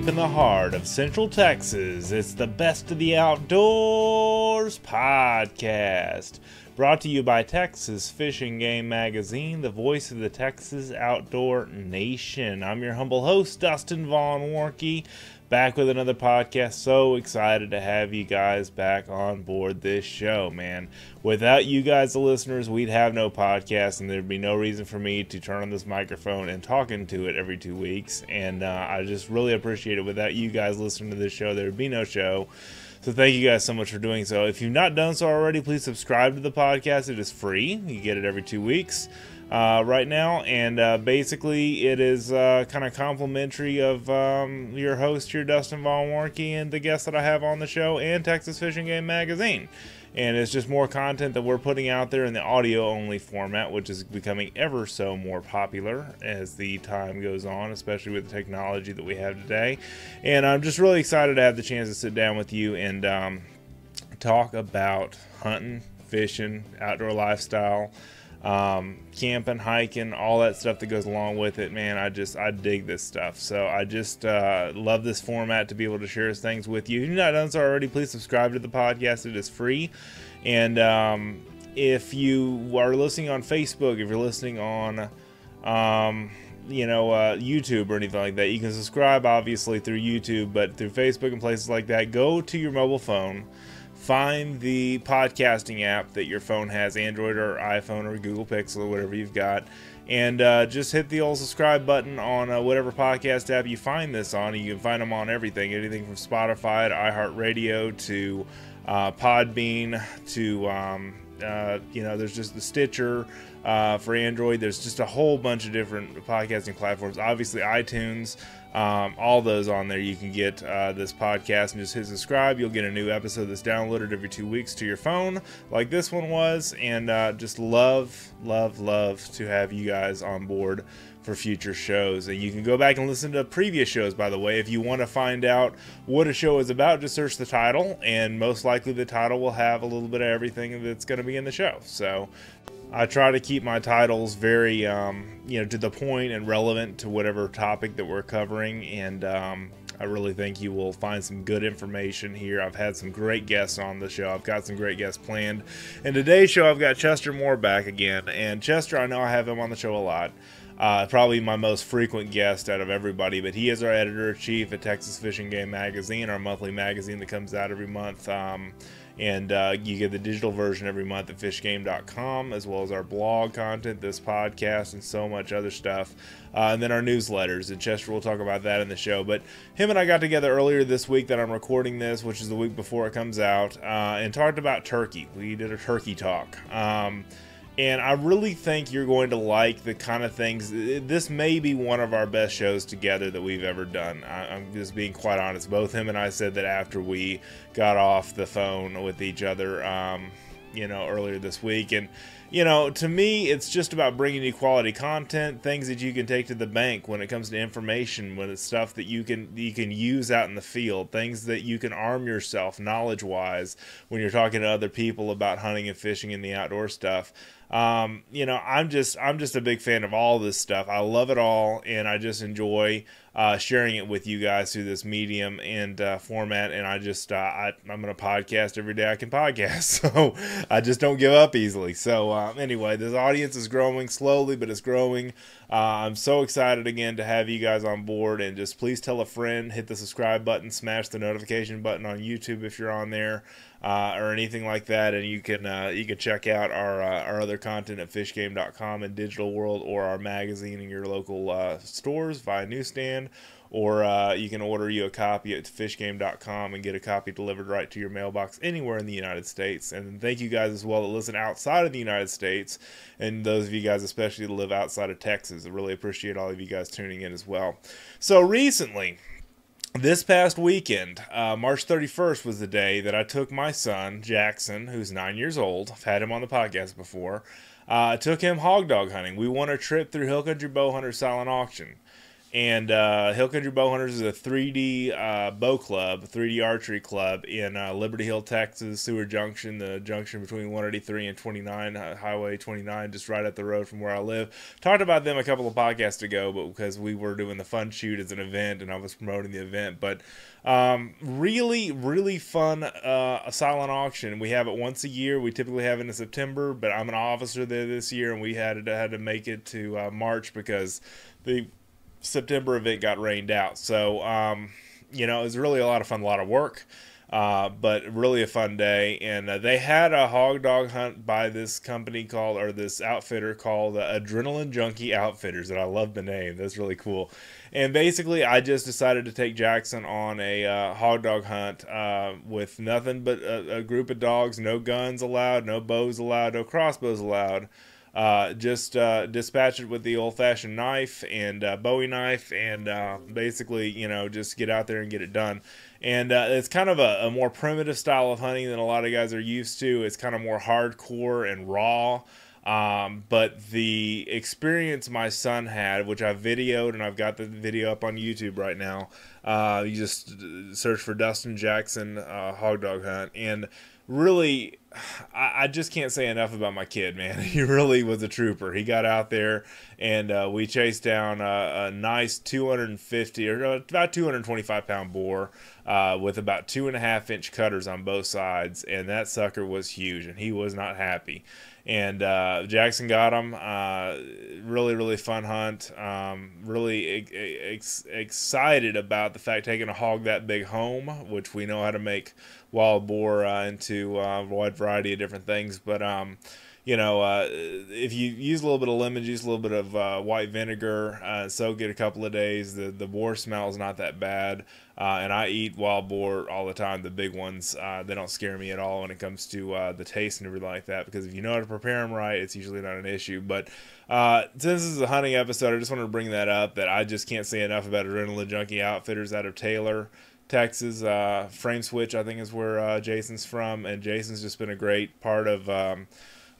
deep in the heart of Central Texas, it's the Best of the Outdoors podcast. Brought to you by Texas Fish and Game Magazine, the voice of the Texas outdoor nation. I'm your humble host, Dustin Vaughn Warncke, back with another podcast. So excited to have you guys back on board this show, man. Without you guys, the listeners, we'd have no podcast, and there'd be no reason for me to turn on this microphone and talk into it every two weeks. And uh, I just really appreciate it. Without you guys listening to this show, there'd be no show. So thank you guys so much for doing so. If you've not done so already, please subscribe to the podcast. It is free. You get it every two weeks uh, right now, and uh, basically it is uh, kind of complimentary of um, your host here, Dustin Vaughn Warncke, and the guests that I have on the show, and Texas Fish and Game Magazine. And it's just more content that we're putting out there in the audio only format, which is becoming ever so more popular as the time goes on, especially with the technology that we have today. And I'm just really excited to have the chance to sit down with you and um, talk about hunting, fishing, outdoor lifestyle um, camping, hiking, all that stuff that goes along with it. Man, I just I dig this stuff. So I just uh, love this format to be able to share things with you. If you've not done so already, please subscribe to the podcast. It is free, and um, if you are listening on Facebook, if you're listening on um, you know, uh, YouTube or anything like that. You can subscribe obviously through YouTube, but through Facebook and places like that, go to your mobile phone, find the podcasting app that your phone has android or iphone or google pixel or whatever you've got and uh, just hit the old subscribe button on uh, whatever podcast app you find this on. You can find them on everything anything from spotify to iheartradio to uh, podbean to um, uh, you know there's just the stitcher uh, for android. There's just a whole bunch of different podcasting platforms. Obviously itunes um, all those on there. You can get uh, this podcast and just hit subscribe. You'll get a new episode that's downloaded every two weeks to your phone, like this one was. And uh, just love, love, love to have you guys on board for future shows. And you can go back and listen to previous shows, by the way. If you want to find out what a show is about, just search the title, and most likely the title will have a little bit of everything that's going to be in the show. So I try to keep my titles very, um, you know, to the point and relevant to whatever topic that we're covering. And um, I really think you will find some good information here. I've had some great guests on the show. I've got some great guests planned. And today's show, I've got Chester Moore back again. And Chester, I know I have him on the show a lot. Uh, probably my most frequent guest out of everybody, but he is our editor in chief at Texas Fish and Game Magazine, our monthly magazine that comes out every month. Um, and uh, you get the digital version every month at fishgame.com, as well as our blog content, this podcast, and so much other stuff. Uh, and then our newsletters. And Chester will talk about that in the show. But him and I got together earlier this week that I'm recording this, which is the week before it comes out, uh, and talked about turkey. We did a turkey talk. Um, and I really think you're going to like the kind of things. This may be one of our best shows together that we've ever done. I, am just being quite honest. Both him and I said that after we got off the phone with each other, um, you know, earlier this week, and you know, to me, it's just about bringing you quality content, things that you can take to the bank when it comes to information, when it's stuff that you can you can use out in the field, things that you can arm yourself knowledge wise when you're talking to other people about hunting and fishing and the outdoor stuff. Um, you know, I'm just I'm just a big fan of all this stuff. I love it all, and I just enjoy uh, sharing it with you guys through this medium and uh, format. And I just uh, I, I'm gonna podcast every day I can podcast, so I just don't give up easily. So um, anyway, this audience is growing slowly, but it's growing. Uh, I'm so excited again to have you guys on board, and just please tell a friend, hit the subscribe button, smash the notification button on YouTube if you're on there uh, or anything like that, and you can uh, you can check out our uh, our other content at fishgame.com and Digital World or our magazine in your local uh, stores via newsstand, or uh, you can order you a copy at fishgame.com and get a copy delivered right to your mailbox anywhere in the United States. And thank you guys as well that listen outside of the United States, and those of you guys especially that live outside of Texas. I really appreciate all of you guys tuning in as well. So recently this past weekend, uh, March 31st, was the day that I took my son, Jackson, who's nine years old. I've had him on the podcast before. Uh, took him hog dog hunting. We won a trip through Hill Country Bow Hunter Silent Auction. And uh, Hill Country Bow Hunters is a 3D uh, bow club, 3D archery club in uh, Liberty Hill, Texas, Seward Junction, the junction between 183 and 29, uh, Highway 29, just right up the road from where I live. Talked about them a couple of podcasts ago, but because we were doing the fun shoot as an event and I was promoting the event, but um, really, really fun uh, silent auction. We have it once a year. We typically have it in September, but I'm an officer there this year, and we had to, had to make it to uh, March because the September event got rained out. So, um, you know, it was really a lot of fun, a lot of work. Uh, but really a fun day. And uh, they had a hog dog hunt by this company called, or this outfitter called uh, Adrenaline Junkie Outfitters. And I love the name. That's really cool. And basically, I just decided to take Jackson on a uh, hog dog hunt uh, with nothing but a, a, group of dogs, no guns allowed, no bows allowed, no crossbows allowed. Uh, just uh, dispatch it with the old fashioned knife and uh, Bowie knife, and uh, basically, you know, just get out there and get it done. And uh, it's kind of a, a, more primitive style of hunting than a lot of guys are used to. It's kind of more hardcore and raw. Um, but the experience my son had, which I videoed and I've got the video up on YouTube right now, you just search for Dustin Jackson Hog Dog Hunt. And really I, I, just can't say enough about my kid, man. He really was a trooper. He got out there and uh, we chased down a, a, nice 250 or uh, about 225 pound boar uh, with about two and a half inch cutters on both sides, and that sucker was huge, and he was not happy. And uh, Jackson got him. Uh, really, really fun hunt. Um, really ex- excited about the fact taking a hog that big home, which we know how to make wild boar uh, into a wide variety of different things. But um, you know, uh, if you use a little bit of lemon juice, a little bit of uh, white vinegar, uh, soak it a couple of days, the the boar smell is not that bad. Uh, and I eat wild boar all the time. The big ones, uh, they don't scare me at all when it comes to uh, the taste and everything like that. Because if you know how to prepare them right, it's usually not an issue. But since this is a hunting episode, I just wanted to bring that up. That I just can't say enough about Adrenaline Junkie Outfitters out of Taylor. Texas. Uh, Frame Switch, I think, is where uh, Jason's from, and Jason's just been a great part of um,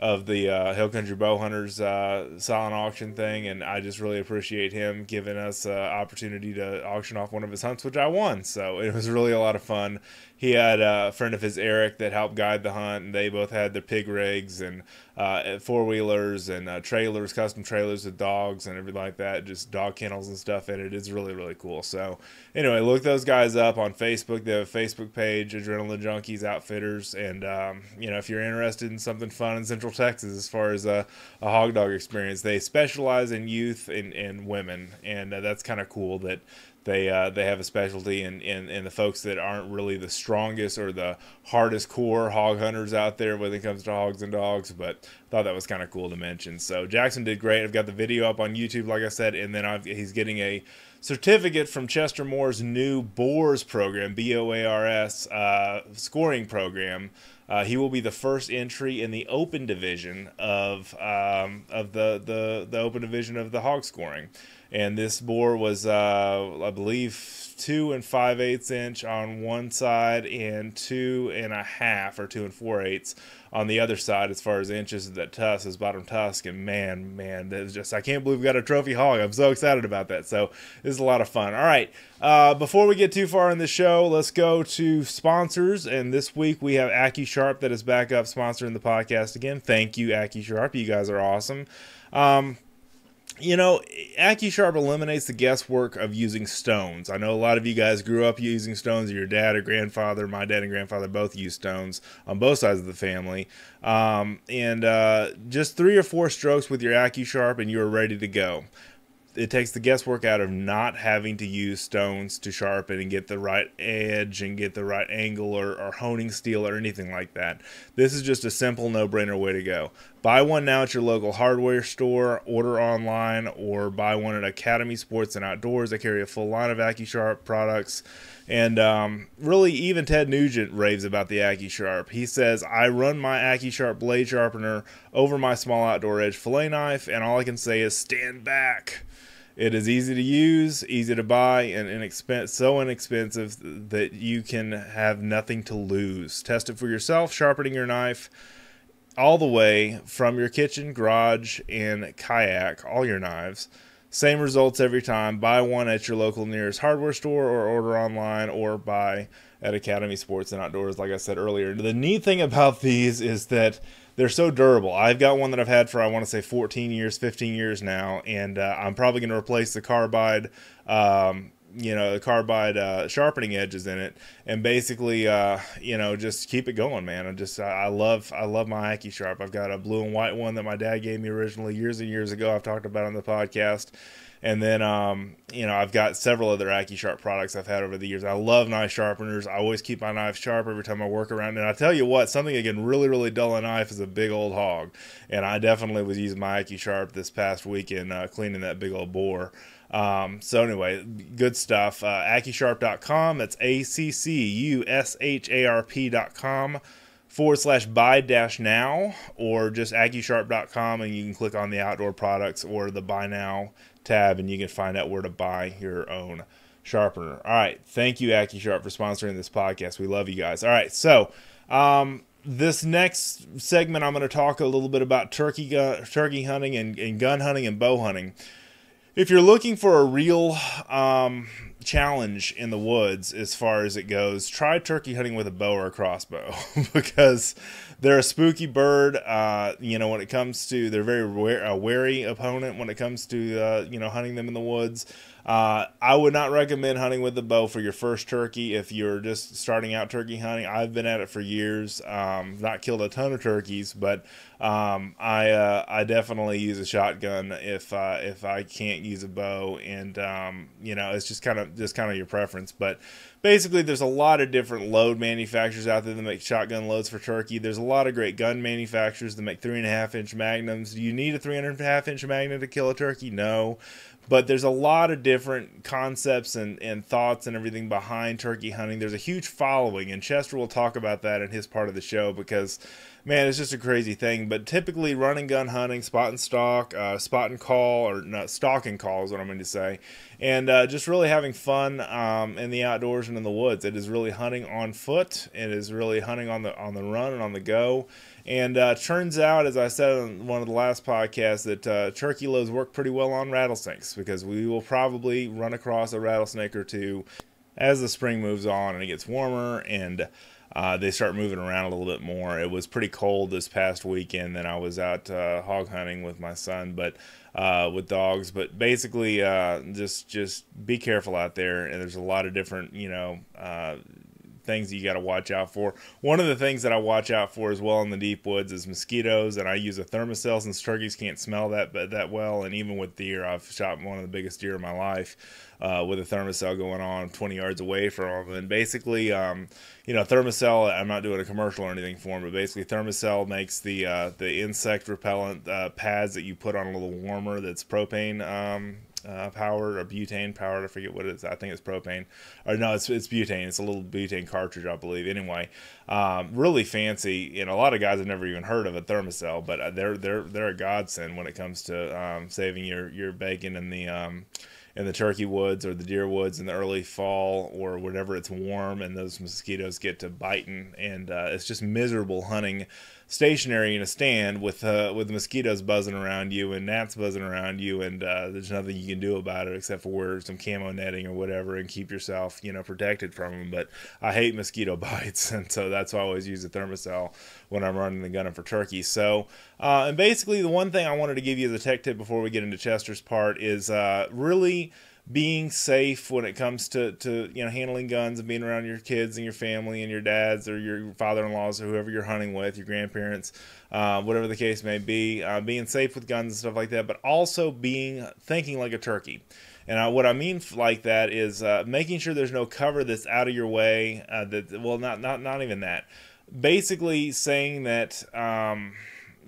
of the uh, Hill Country Bow Hunters uh, silent auction thing, and I just really appreciate him giving us uh, opportunity to auction off one of his hunts, which I won. So it was really a lot of fun he had a friend of his, Eric, that helped guide the hunt, and they both had their pig rigs and uh, four wheelers and uh, trailers, custom trailers with dogs and everything like that, just dog kennels and stuff in it. It's really, really cool. So, anyway, look those guys up on Facebook. They have a Facebook page, Adrenaline Junkies Outfitters, and um, you know if you're interested in something fun in Central Texas as far as a, a hog dog experience, they specialize in youth and, and women, and uh, that's kind of cool that they uh, they have a specialty in, in, in the folks that aren't really the strongest or the hardest core hog hunters out there when it comes to hogs and dogs. But I thought that was kind of cool to mention. So Jackson did great. I've got the video up on YouTube, like I said, and then I've, he's getting a certificate from Chester Moore's new BOARS program, B O A R S uh, scoring program. Uh, he will be the first entry in the open division of um, of the, the the open division of the hog scoring. And this boar was uh, I believe two and five eighths inch on one side and two and a half or two and four eighths on the other side as far as inches of that tusk, his bottom tusk. And man, man, that's just I can't believe we got a trophy hog. I'm so excited about that. So this is a lot of fun. All right, uh, before we get too far in the show, let's go to sponsors. And this week we have AccuSharp that is back up sponsoring the podcast again. Thank you, AccuSharp. You guys are awesome. Um, you know, AccuSharp eliminates the guesswork of using stones. I know a lot of you guys grew up using stones. Your dad or grandfather, my dad and grandfather both used stones on both sides of the family. Um, and uh, just three or four strokes with your AccuSharp and you're ready to go it takes the guesswork out of not having to use stones to sharpen and get the right edge and get the right angle or, or honing steel or anything like that. This is just a simple no-brainer way to go. Buy one now at your local hardware store, order online, or buy one at Academy Sports and Outdoors. They carry a full line of AccuSharp products. And um, really, even Ted Nugent raves about the AccuSharp. He says, I run my AccuSharp blade sharpener over my small outdoor edge fillet knife, and all I can say is stand back. It is easy to use, easy to buy, and inexpensive, so inexpensive that you can have nothing to lose. Test it for yourself, sharpening your knife all the way from your kitchen, garage, and kayak, all your knives, Same results every time. Buy one at your local nearest hardware store or order online or buy at Academy Sports and Outdoors, like I said earlier. The neat thing about these is that they're so durable. I've got one that I've had for, I want to say, 14 years, 15 years now, and uh, I'm probably going to replace the carbide. Um, you know the carbide uh, sharpening edges in it and basically uh, you know just keep it going man. I just I, love i love my AccuSharp i've got a blue and white one that my dad gave me originally years and years ago. I've talked about on the podcast. And then um, you know i've got several other AccuSharp products i've had over the years. I love knife sharpeners. I always keep my knife sharp every time i work around. And i tell you what something that can really really dull a knife is a big old hog. And i definitely was using my AccuSharp this past weekend uh, cleaning that big old boar um, so anyway, good stuff. Uh, AccuSharp.com. That's A C C U S H A R P.com forward slash buy dash now, or just AccuSharp.com, and you can click on the outdoor products or the buy now tab, and you can find out where to buy your own sharpener. All right, thank you AccuSharp for sponsoring this podcast. We love you guys. All right, so. Um, this next segment, I'm going to talk a little bit about turkey turkey hunting and, and gun hunting and bow hunting if you're looking for a real um, challenge in the woods as far as it goes, try turkey hunting with a bow or a crossbow because they're a spooky bird. Uh, you know, when it comes to, they're very a wary opponent when it comes to, uh, you know, hunting them in the woods. Uh, I would not recommend hunting with the bow for your first turkey if you're just starting out turkey hunting. I've been at it for years. Um, not killed a ton of turkeys, but um, I uh, I definitely use a shotgun if uh, if I can't use a bow, and um, you know it's just kind of just kind of your preference. But basically, there's a lot of different load manufacturers out there that make shotgun loads for turkey. There's a lot of great gun manufacturers that make three and a half inch magnums. Do you need a three and a half inch magnum to kill a turkey? No but there's a lot of different concepts and, and thoughts and everything behind turkey hunting. There's a huge following, and Chester will talk about that in his part of the show because, man, it's just a crazy thing. But typically, running gun hunting, spot and stalk, uh, spot and call, or not stalk and call is what I'm going to say, and uh, just really having fun um, in the outdoors and in the woods. It is really hunting on foot. It is really hunting on the on the run and on the go. And uh, turns out, as I said on one of the last podcasts, that uh, turkey loads work pretty well on rattlesnakes because we will probably run across a rattlesnake or two as the spring moves on and it gets warmer and uh, they start moving around a little bit more. It was pretty cold this past weekend, and I was out uh, hog hunting with my son, but uh, with dogs. But basically, uh, just just be careful out there. And there's a lot of different, you know uh, things you got to watch out for. One of the things that I watch out for as well in the deep woods is mosquitoes, and I use a Thermacell since turkeys can't smell that that well. And even with deer, I've shot one of the biggest deer in my life uh, with a Thermacell going on 20 yards away from them. And basically, um, you know, Thermacell. I'm not doing a commercial or anything for them, but basically, Thermacell makes the uh, the insect repellent uh, pads that you put on a little warmer that's propane. Um, uh, powered or butane powered. I forget what it is. I think it's propane. Or no, it's it's butane. It's a little butane cartridge, I believe. Anyway, um, really fancy. And a lot of guys have never even heard of a Thermacell, but uh, they're they're they're a godsend when it comes to um, saving your your bacon in the um, in the turkey woods or the deer woods in the early fall or whenever it's warm and those mosquitoes get to biting and uh, it's just miserable hunting stationary in a stand with uh, with mosquitoes buzzing around you and gnats buzzing around you, and uh, there's nothing you can do about it except for wear some camo netting or whatever and keep yourself you know protected from them. But I hate mosquito bites, and so that's why I always use a Thermacell when I'm running the gun for turkey. So, uh, and basically the one thing I wanted to give you as a tech tip before we get into Chester's part is uh, really being safe when it comes to, to you know handling guns and being around your kids and your family and your dads or your father-in-laws or whoever you're hunting with, your grandparents, uh, whatever the case may be, uh, being safe with guns and stuff like that, but also being thinking like a turkey. And I, what I mean like that is uh, making sure there's no cover that's out of your way. Uh, that well, not not not even that. Basically, saying that. Um,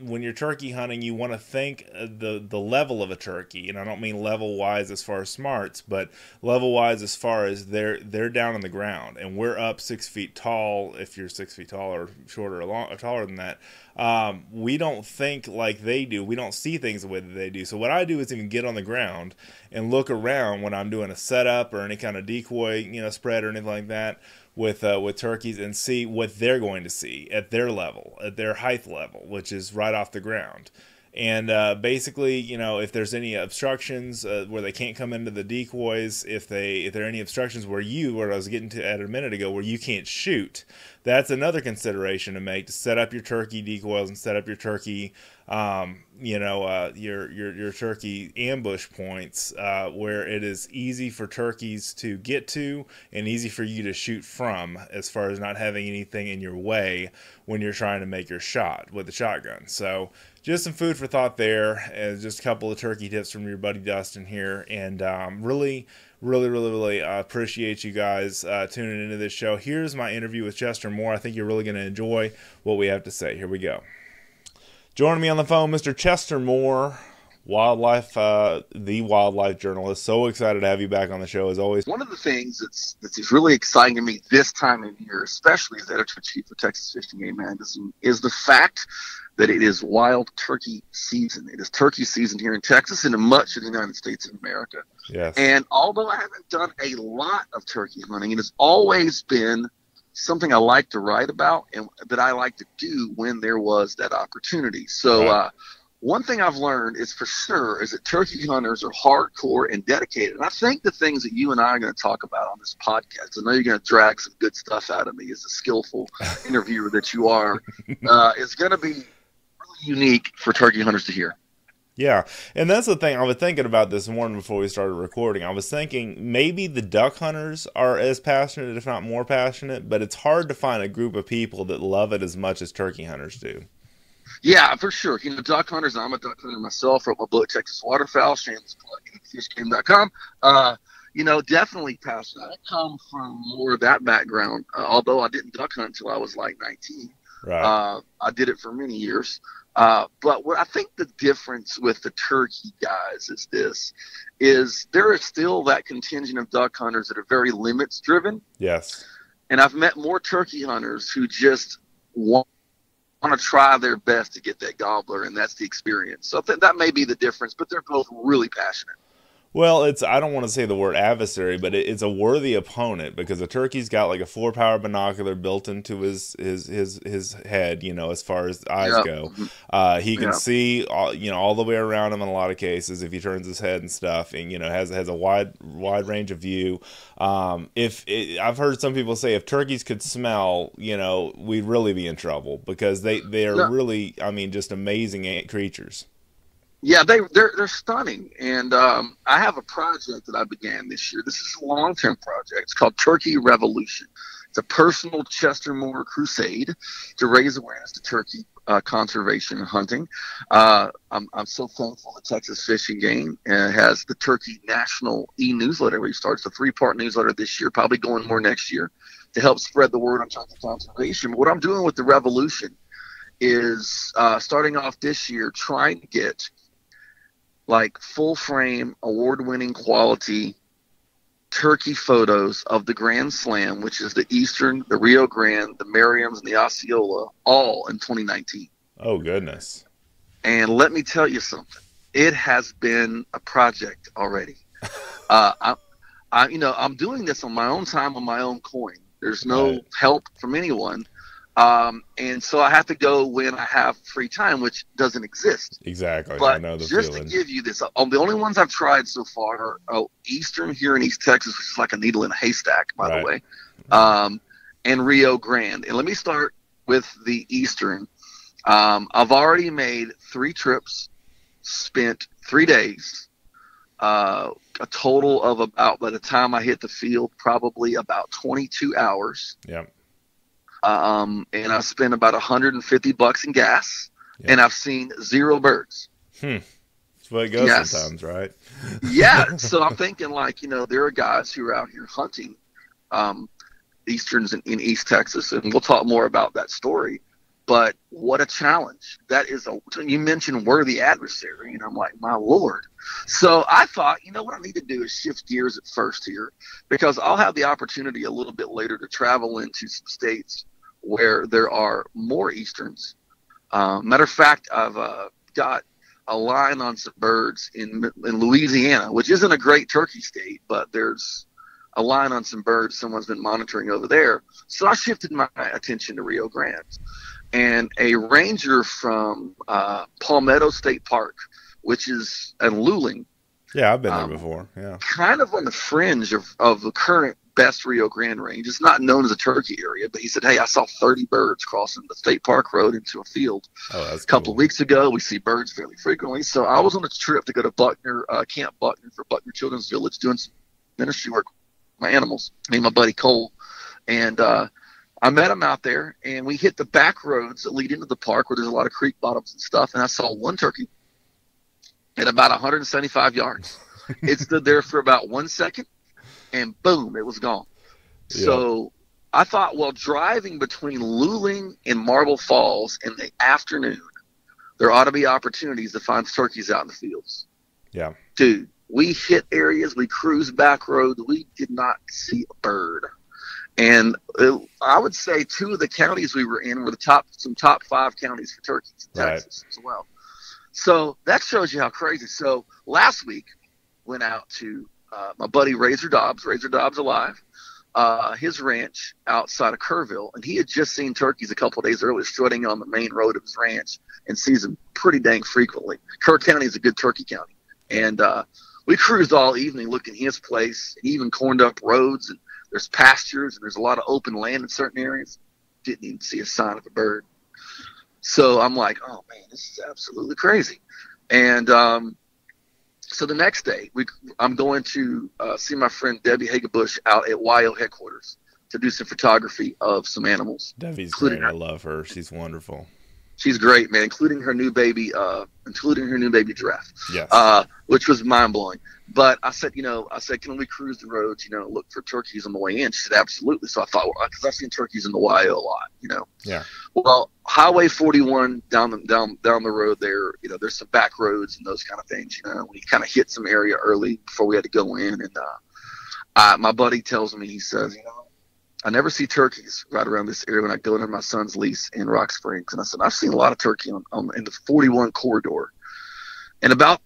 when you're turkey hunting, you want to think uh, the the level of a turkey, and I don't mean level wise as far as smarts, but level wise as far as they're they're down on the ground, and we're up six feet tall. If you're six feet tall or shorter or, long, or taller than that, um, we don't think like they do. We don't see things the way that they do. So what I do is even get on the ground and look around when I'm doing a setup or any kind of decoy, you know, spread or anything like that with uh, with turkeys and see what they're going to see at their level, at their height level, which is right off the ground. And uh, basically, you know, if there's any obstructions uh, where they can't come into the decoys, if they if there are any obstructions where you, where I was getting to at a minute ago, where you can't shoot, that's another consideration to make to set up your turkey decoys and set up your turkey um, you know, uh, your your your turkey ambush points uh, where it is easy for turkeys to get to and easy for you to shoot from, as far as not having anything in your way when you're trying to make your shot with the shotgun. So, just some food for thought there, and just a couple of turkey tips from your buddy Dustin here, and um, really. Really, really, really uh, appreciate you guys uh, tuning into this show. Here's my interview with Chester Moore. I think you're really going to enjoy what we have to say. Here we go. Joining me on the phone, Mr. Chester Moore, wildlife, uh, the wildlife journalist. So excited to have you back on the show as always. One of the things that's that's really exciting to me this time of year, especially as editor chief of Texas Fish and Game Magazine, is the fact that it is wild turkey season. It is turkey season here in Texas and in much of the United States of America. Yes. And although I haven't done a lot of turkey hunting, it has always been something I like to write about and that I like to do when there was that opportunity. So, uh, one thing I've learned is for sure is that turkey hunters are hardcore and dedicated. And I think the things that you and I are going to talk about on this podcast, I know you're going to drag some good stuff out of me as a skillful interviewer that you are, uh, is going to be unique for turkey hunters to hear. Yeah, and that's the thing I was thinking about this morning before we started recording. I was thinking maybe the duck hunters are as passionate, if not more passionate, but it's hard to find a group of people that love it as much as turkey hunters do. Yeah, for sure. You know, duck hunters. I'm a duck hunter myself. Wrote my book, Texas Waterfowl. Shameless fishgame.com. Uh, you know, definitely passionate. I come from more of that background. Uh, although I didn't duck hunt until I was like 19. Right. Uh, I did it for many years. Uh, but what I think the difference with the turkey guys is this: is there is still that contingent of duck hunters that are very limits driven. Yes. And I've met more turkey hunters who just want, want to try their best to get that gobbler, and that's the experience. So I think that may be the difference, but they're both really passionate. Well, it's I don't want to say the word adversary, but it, it's a worthy opponent because a turkey's got like a four power binocular built into his his his his head. You know, as far as eyes Yeah. go, uh, he can Yeah. see all, you know all the way around him in a lot of cases if he turns his head and stuff, and you know has has a wide wide range of view. Um, if it, I've heard some people say if turkeys could smell, you know, we'd really be in trouble because they they are Yeah. really, I mean, just amazing creatures. Yeah, they they're they're stunning, and um, I have a project that I began this year. This is a long term project. It's called Turkey Revolution. It's a personal Chester Moore crusade to raise awareness to turkey uh, conservation and hunting. Uh, I'm I'm so thankful that Texas Fish and Game has the Turkey National e newsletter. Started It's a three part newsletter this year, probably going more next year, to help spread the word on turkey conservation. But what I'm doing with the revolution is uh, starting off this year, trying to get like full frame, award winning quality turkey photos of the Grand Slam, which is the Eastern, the Rio Grande, the Merriam's, and the Osceola, all in 2019. Oh goodness. And let me tell you something. It has been a project already. uh, I, I, you know, I'm doing this on my own time, on my own coin. There's no Right. help from anyone, um, and so I have to go when I have free time, which doesn't exist. Exactly. I But know the just feeling. to give you this, um, the only ones I've tried so far are oh, Eastern here in East Texas, which is like a needle in a haystack, by Right. the way, um, and Rio Grande. And let me start with the Eastern. Um, I've already made three trips, spent three days, uh, a total of about, by the time I hit the field, probably about 22 hours. Yep. Um, and I spent about 150 bucks in gas, Yeah. and I've seen zero birds. That's the way it goes Yes. sometimes, right? yeah so i'm thinking like you know there are guys who are out here hunting um easterns in, in east texas and we'll talk more about that story but what a challenge that is a you mentioned worthy adversary and i'm like my lord so i thought you know what i need to do is shift gears at first here because i'll have the opportunity a little bit later to travel into some states where there are more easterns uh, matter of fact i've uh, got a line on some birds in in Louisiana, which isn't a great turkey state, but there's a line on some birds someone's been monitoring over there. So I shifted my attention to Rio Grande. and a ranger from uh, Palmetto State Park, which is in Luling. Yeah, I've been there um, before. Yeah, kind of on the fringe of, of the current best Rio Grande range. It's not known as a turkey area, but he said, "Hey, I saw 30 birds crossing the state park road into a field oh, a couple cool. of weeks ago. We see birds fairly frequently. So I was on a trip to go to Buckner uh, Camp Buckner for Buckner Children's Village, doing some ministry work with my animals. Me and my buddy Cole, and uh, I met him out there, and we hit the back roads that lead into the park where there's a lot of creek bottoms and stuff. And I saw one turkey at about 175 yards. it stood there for about one second and boom, it was gone. Yeah. So I thought, well, driving between Luling and Marble Falls in the afternoon, there ought to be opportunities to find turkeys out in the fields. Yeah. Dude, we hit areas, we cruised back roads, we did not see a bird. And it, I would say two of the counties we were in were the top, some top five counties for turkeys in right. Texas as well. So that shows you how crazy. So last week, went out to uh, my buddy Razor Dobbs, Razor Dobbs alive, uh, his ranch outside of Kerrville, and he had just seen turkeys a couple days earlier strutting on the main road of his ranch and sees them pretty dang frequently. Kerr County is a good turkey county, and uh, we cruised all evening looking his place, and even corned up roads, and there's pastures, and there's a lot of open land in certain areas. Didn't even see a sign of a bird. So I'm like, oh man, this is absolutely crazy. And um, so the next day, we, I'm going to uh, see my friend Debbie Hagebush out at YO headquarters to do some photography of some animals. Debbie's great. Her. I love her. She's wonderful she's great, man, including her new baby, uh, including her new baby giraffe. Yes. Uh, which was mind blowing. But I said, you know, I said, can we cruise the roads, you know, look for turkeys on the way in? She said, absolutely. So I thought, well, because I've seen turkeys in the YO a lot, you know. Yeah. Well, Highway 41 down the down down the road there, you know, there's some back roads and those kind of things. You know, we kind of hit some area early before we had to go in, and uh, I, my buddy tells me, he says, you know I never see turkeys right around this area when I go into my son's lease in Rock Springs. And I said, I've seen a lot of turkey on, on in the 41 corridor. And about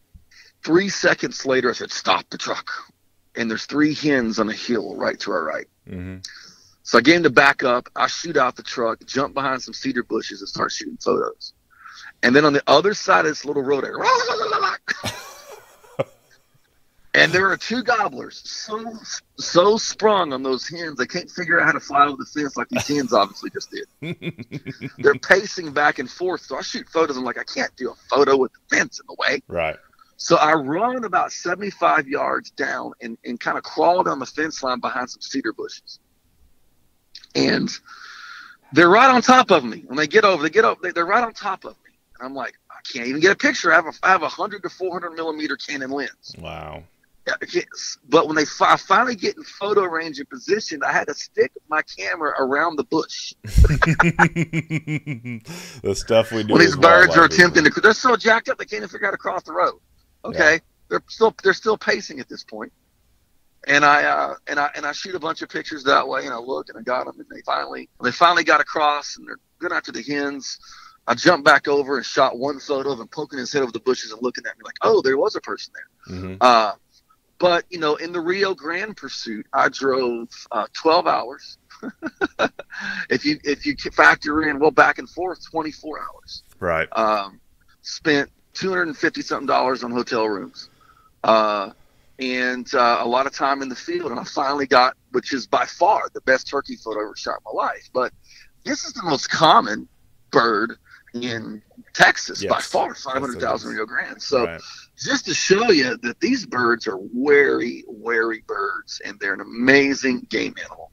three seconds later, I said, stop the truck. And there's three hens on a hill right to our right. Mm-hmm. So I gave him to back up. I shoot out the truck, jump behind some cedar bushes, and start shooting photos. And then on the other side of this little road, I And there are two gobblers so so sprung on those hens they can't figure out how to fly over the fence like these hens obviously just did. They're pacing back and forth. So I shoot photos. I'm like, I can't do a photo with the fence in the way. Right. So I run about 75 yards down and, and kind of crawl down the fence line behind some cedar bushes. And they're right on top of me. When they get over, they get up, they, they're right on top of me. And I'm like, I can't even get a picture. I have a, I have a 100 to 400 millimeter Canon lens. Wow. But when they fi- finally get in photo range and positioned, I had to stick my camera around the bush. the stuff we do. When these birds are attempting to, they're so jacked up they can't even figure out to cross the road. Okay, yeah. they're still they're still pacing at this point. And I uh, and I and I shoot a bunch of pictures that way, and I look and I got them, and they finally they finally got across, and they're going after the hens. I jumped back over and shot one photo of him poking his head over the bushes and looking at me like, oh, there was a person there. Mm-hmm. Uh, but you know, in the Rio Grande pursuit, I drove uh, 12 hours. if you if you factor in well back and forth, 24 hours. Right. Um, spent 250 something dollars on hotel rooms, uh, and uh, a lot of time in the field. And I finally got, which is by far the best turkey photo I ever shot in my life. But this is the most common bird in Texas yes. by far, 500,000 Rio Grande. So right. just to show you that these birds are wary, wary birds, and they're an amazing game animal.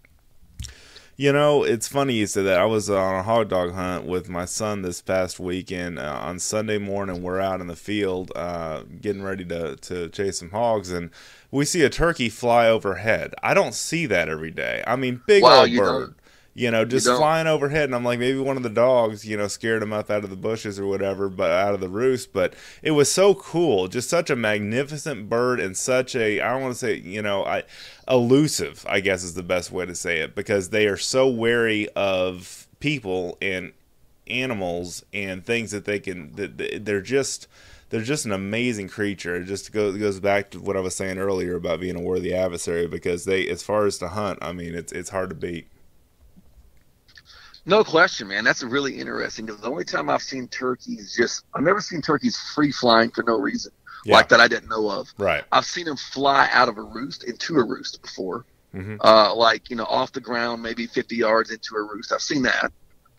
You know, it's funny you said that. I was on a hog dog hunt with my son this past weekend. Uh, on Sunday morning, we're out in the field uh, getting ready to, to chase some hogs, and we see a turkey fly overhead. I don't see that every day. I mean, big wow, old bird. Don't you know, just you flying overhead. And I'm like, maybe one of the dogs, you know, scared him up out of the bushes or whatever, but out of the roost. But it was so cool, just such a magnificent bird and such a, I don't want to say, you know, I, elusive, I guess is the best way to say it, because they are so wary of people and animals and things that they can, that they're just, they're just an amazing creature. It just goes goes back to what I was saying earlier about being a worthy adversary because they, as far as to hunt, I mean, it's it's hard to beat. No question, man. That's really interesting. The only time I've seen turkeys just, I've never seen turkeys free flying for no reason, Yeah. like that I didn't know of. Right. I've seen them fly out of a roost into a roost before, hmm uh, like you know, off the ground, maybe 50 yards into a roost. I've seen that.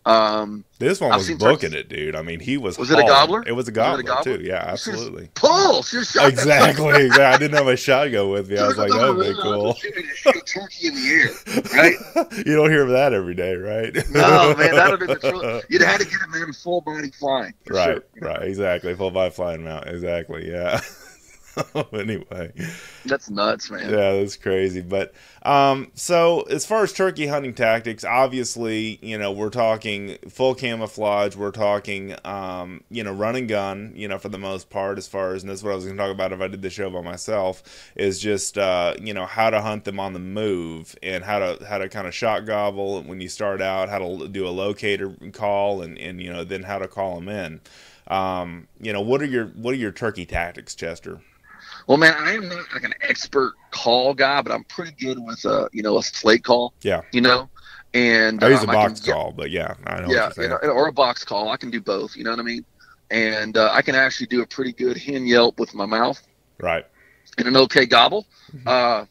Um, This one I've was booking turkeys- it, dude. I mean, he was. Was it a gobbler? It was a Was a gobbler, gobbler? too. Yeah, absolutely. pull, should shot Exactly. exactly. I didn't have my shotgun with me. I was like, that would be cool. Opportunity to shoot a turkey in the air, right? you don't hear of that every day, right? No, man, that would have been the truth. You'd have had to get him in full body flying. Right, sure. right, exactly. Full body flying mount, exactly. Yeah. anyway, That's nuts, man. yeah, that's crazy. But um, so as far as turkey hunting tactics, obviously, you know, we're talking full camouflage. We're talking, um, you know, run and gun. You know, for the most part, as far as and that's what I was going to talk about if I did the show by myself is just uh, you know how to hunt them on the move and how to how to kind of shot gobble when you start out, how to do a locator call, and and you know then how to call them in. Um, you know, what are your what are your turkey tactics, Chester? Well, man, I am not like an expert call guy, but I'm pretty good with a you know a slate call. Yeah. You know, and I use a um, can box get- call, but yeah, I know yeah, what you're you know, or a box call. I can do both. You know what I mean? And uh, I can actually do a pretty good hen yelp with my mouth right, and an okay gobble, Mhm. uh,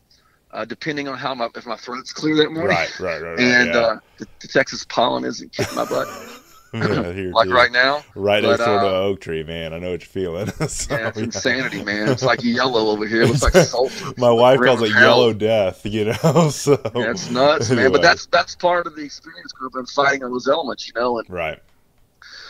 uh, depending on how my if my throat's clear that morning. right, right, right, right. And yeah. uh, the, the Texas pollen isn't kicking my butt Yeah, here like too. right now. right but, next door to uh, an oak tree, man. I know what you're feeling. So, Yeah, it's yeah. insanity, man. It's like yellow over here. It looks like sulfur. My wife calls it hell. yellow death, you know. So That's nuts, man. Anyway. But that's that's part of the experience group and fighting on those elements, you know. And right,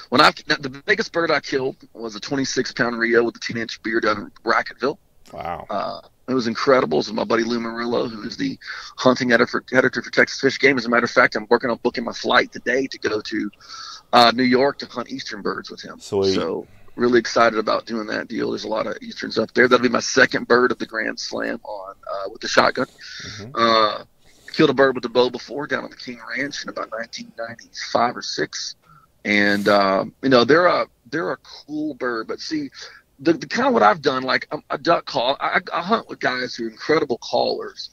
when I the biggest bird I killed was a 26 pound Rio with a 10 inch beard down in Brackettville. wow, Uh, it was incredible. It was my buddy Lou Marullo, who is the hunting editor for, editor for Texas Fish Game. As a matter of fact, I'm working on booking my flight today to go to uh, New York to hunt eastern birds with him. Sweet. So really excited about doing that deal. There's a lot of easterns up there. That'll be my second bird of the Grand Slam on uh, with the shotgun. Mhm. Uh, killed a bird with the bow before down on the King Ranch in about 1995 or six, and um, you know they're a they're a cool bird. But see, the, the kind of what I've done, like a, a duck call, I, I hunt with guys who are incredible callers,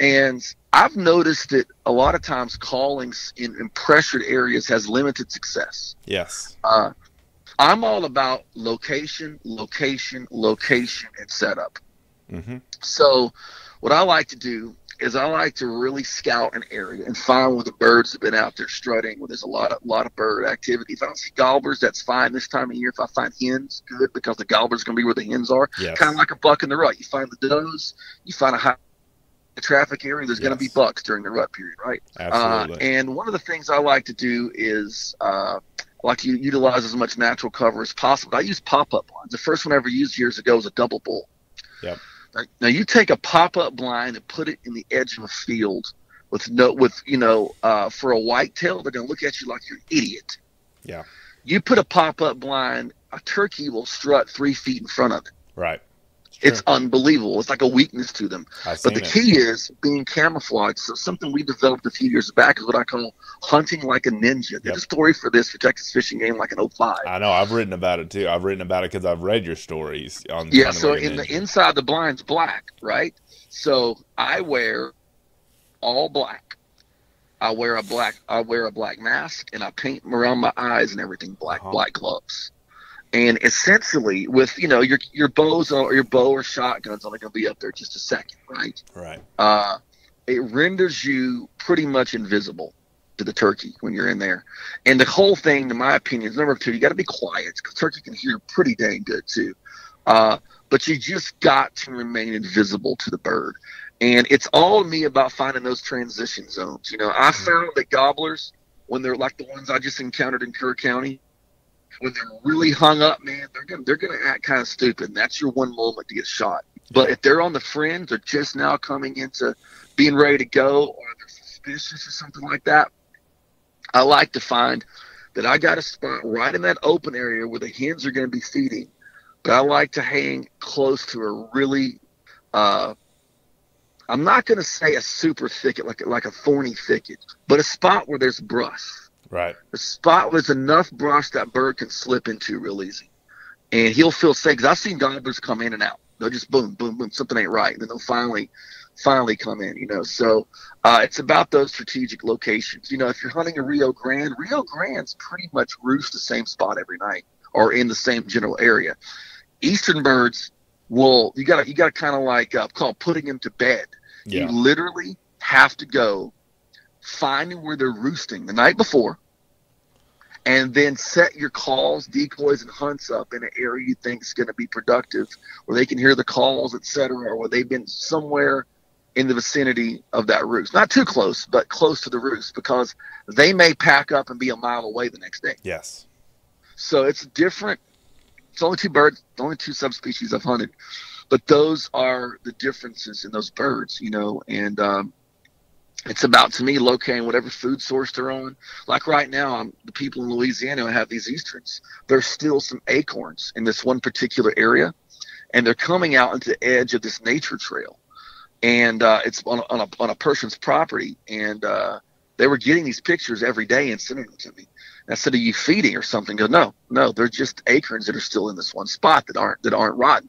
and I've noticed that a lot of times callings in, in pressured areas has limited success. yes, Uh, I'm all about location, location, location, and setup. hmm So, what I like to do is I like to really scout an area and find where the birds have been out there strutting, where there's a lot of lot of bird activity. If I don't see gobblers, that's fine this time of year. If I find hens, good because the gobblers going to be where the hens are. yes, Kind of like a buck in the rut. You find the does, you find a high traffic area. There's going to be bucks during the rut period, right? absolutely. Uh, and one of the things I like to do is uh, like to utilize as much natural cover as possible. I use pop-up blinds. The first one I ever used years ago was a double bull. Yep. Now, now you take a pop-up blind and put it in the edge of a field with no, with you know, uh, for a whitetail, they're gonna look at you like you're an idiot. Yeah. You put a pop-up blind, a turkey will strut three feet in front of it. right, It's Sure. unbelievable. It's like a weakness to them. But the key is being camouflaged. So something we developed a few years back is what I call hunting like a ninja. There's Yep. a story for this for Texas Fish and Game like an 05. I know. I've written about it too. I've written about it because I've read your stories on. Yeah, so Like in the inside the blind's black, right? So I wear all black. I wear a black I wear a black mask and I paint around my eyes and everything black Uh-huh. black gloves. And essentially with you know your your bows or your bow or shotgun's only gonna be up there just a second, right? right, uh, it renders you pretty much invisible to the turkey when you're in there. And the whole thing, in my opinion, is number two, you got to be quiet because turkey can hear pretty dang good too. Uh, but you just got to remain invisible to the bird. And it's all me about finding those transition zones. You know, I found that gobblers, when they're like the ones I just encountered in Kerr County, when they're really hung up, man, they're gonna they're gonna act kind of stupid. And that's your one moment to get shot. But if they're on the fringe, they're just now coming into being ready to go, or they're suspicious or something like that. I like to find that I got a spot right in that open area where the hens are going to be feeding, but I like to hang close to a really, uh, I'm not going to say a super thicket like like a thorny thicket, but a spot where there's brush right, The spot there's enough brush that bird can slip into real easy. And he'll feel safe. Because I've seen gobblers come in and out. They'll just boom, boom, boom, something ain't right. And then they'll finally finally come in. You know, so uh, it's about those strategic locations. You know, if you're hunting a Rio Grande, Rio Grande's pretty much roost the same spot every night or in the same general area. Eastern birds will you got to you got to kind of like uh, call putting them to bed. Yeah. You literally have to go finding where they're roosting the night before and then set your calls, decoys, and hunts up in an area you think is going to be productive, where they can hear the calls, etc., or where they've been somewhere in the vicinity of that roost. Not too close, but close to the roost, because they may pack up and be a mile away the next day. Yes. So it's different. It's only two birds, only two subspecies I've hunted, but those are the differences in those birds, you know, and um, it's about to me locating whatever food source they're on. Like right now, I'm, the people in Louisiana have these easterns. There's still some acorns in this one particular area, and they're coming out into the edge of this nature trail, and uh, it's on a, on a, on a person's property, and uh, they were getting these pictures every day and sending them to me. And I said, "Are you feeding or something?" Go, no, no, they're just acorns that are still in this one spot that aren't that aren't rotten,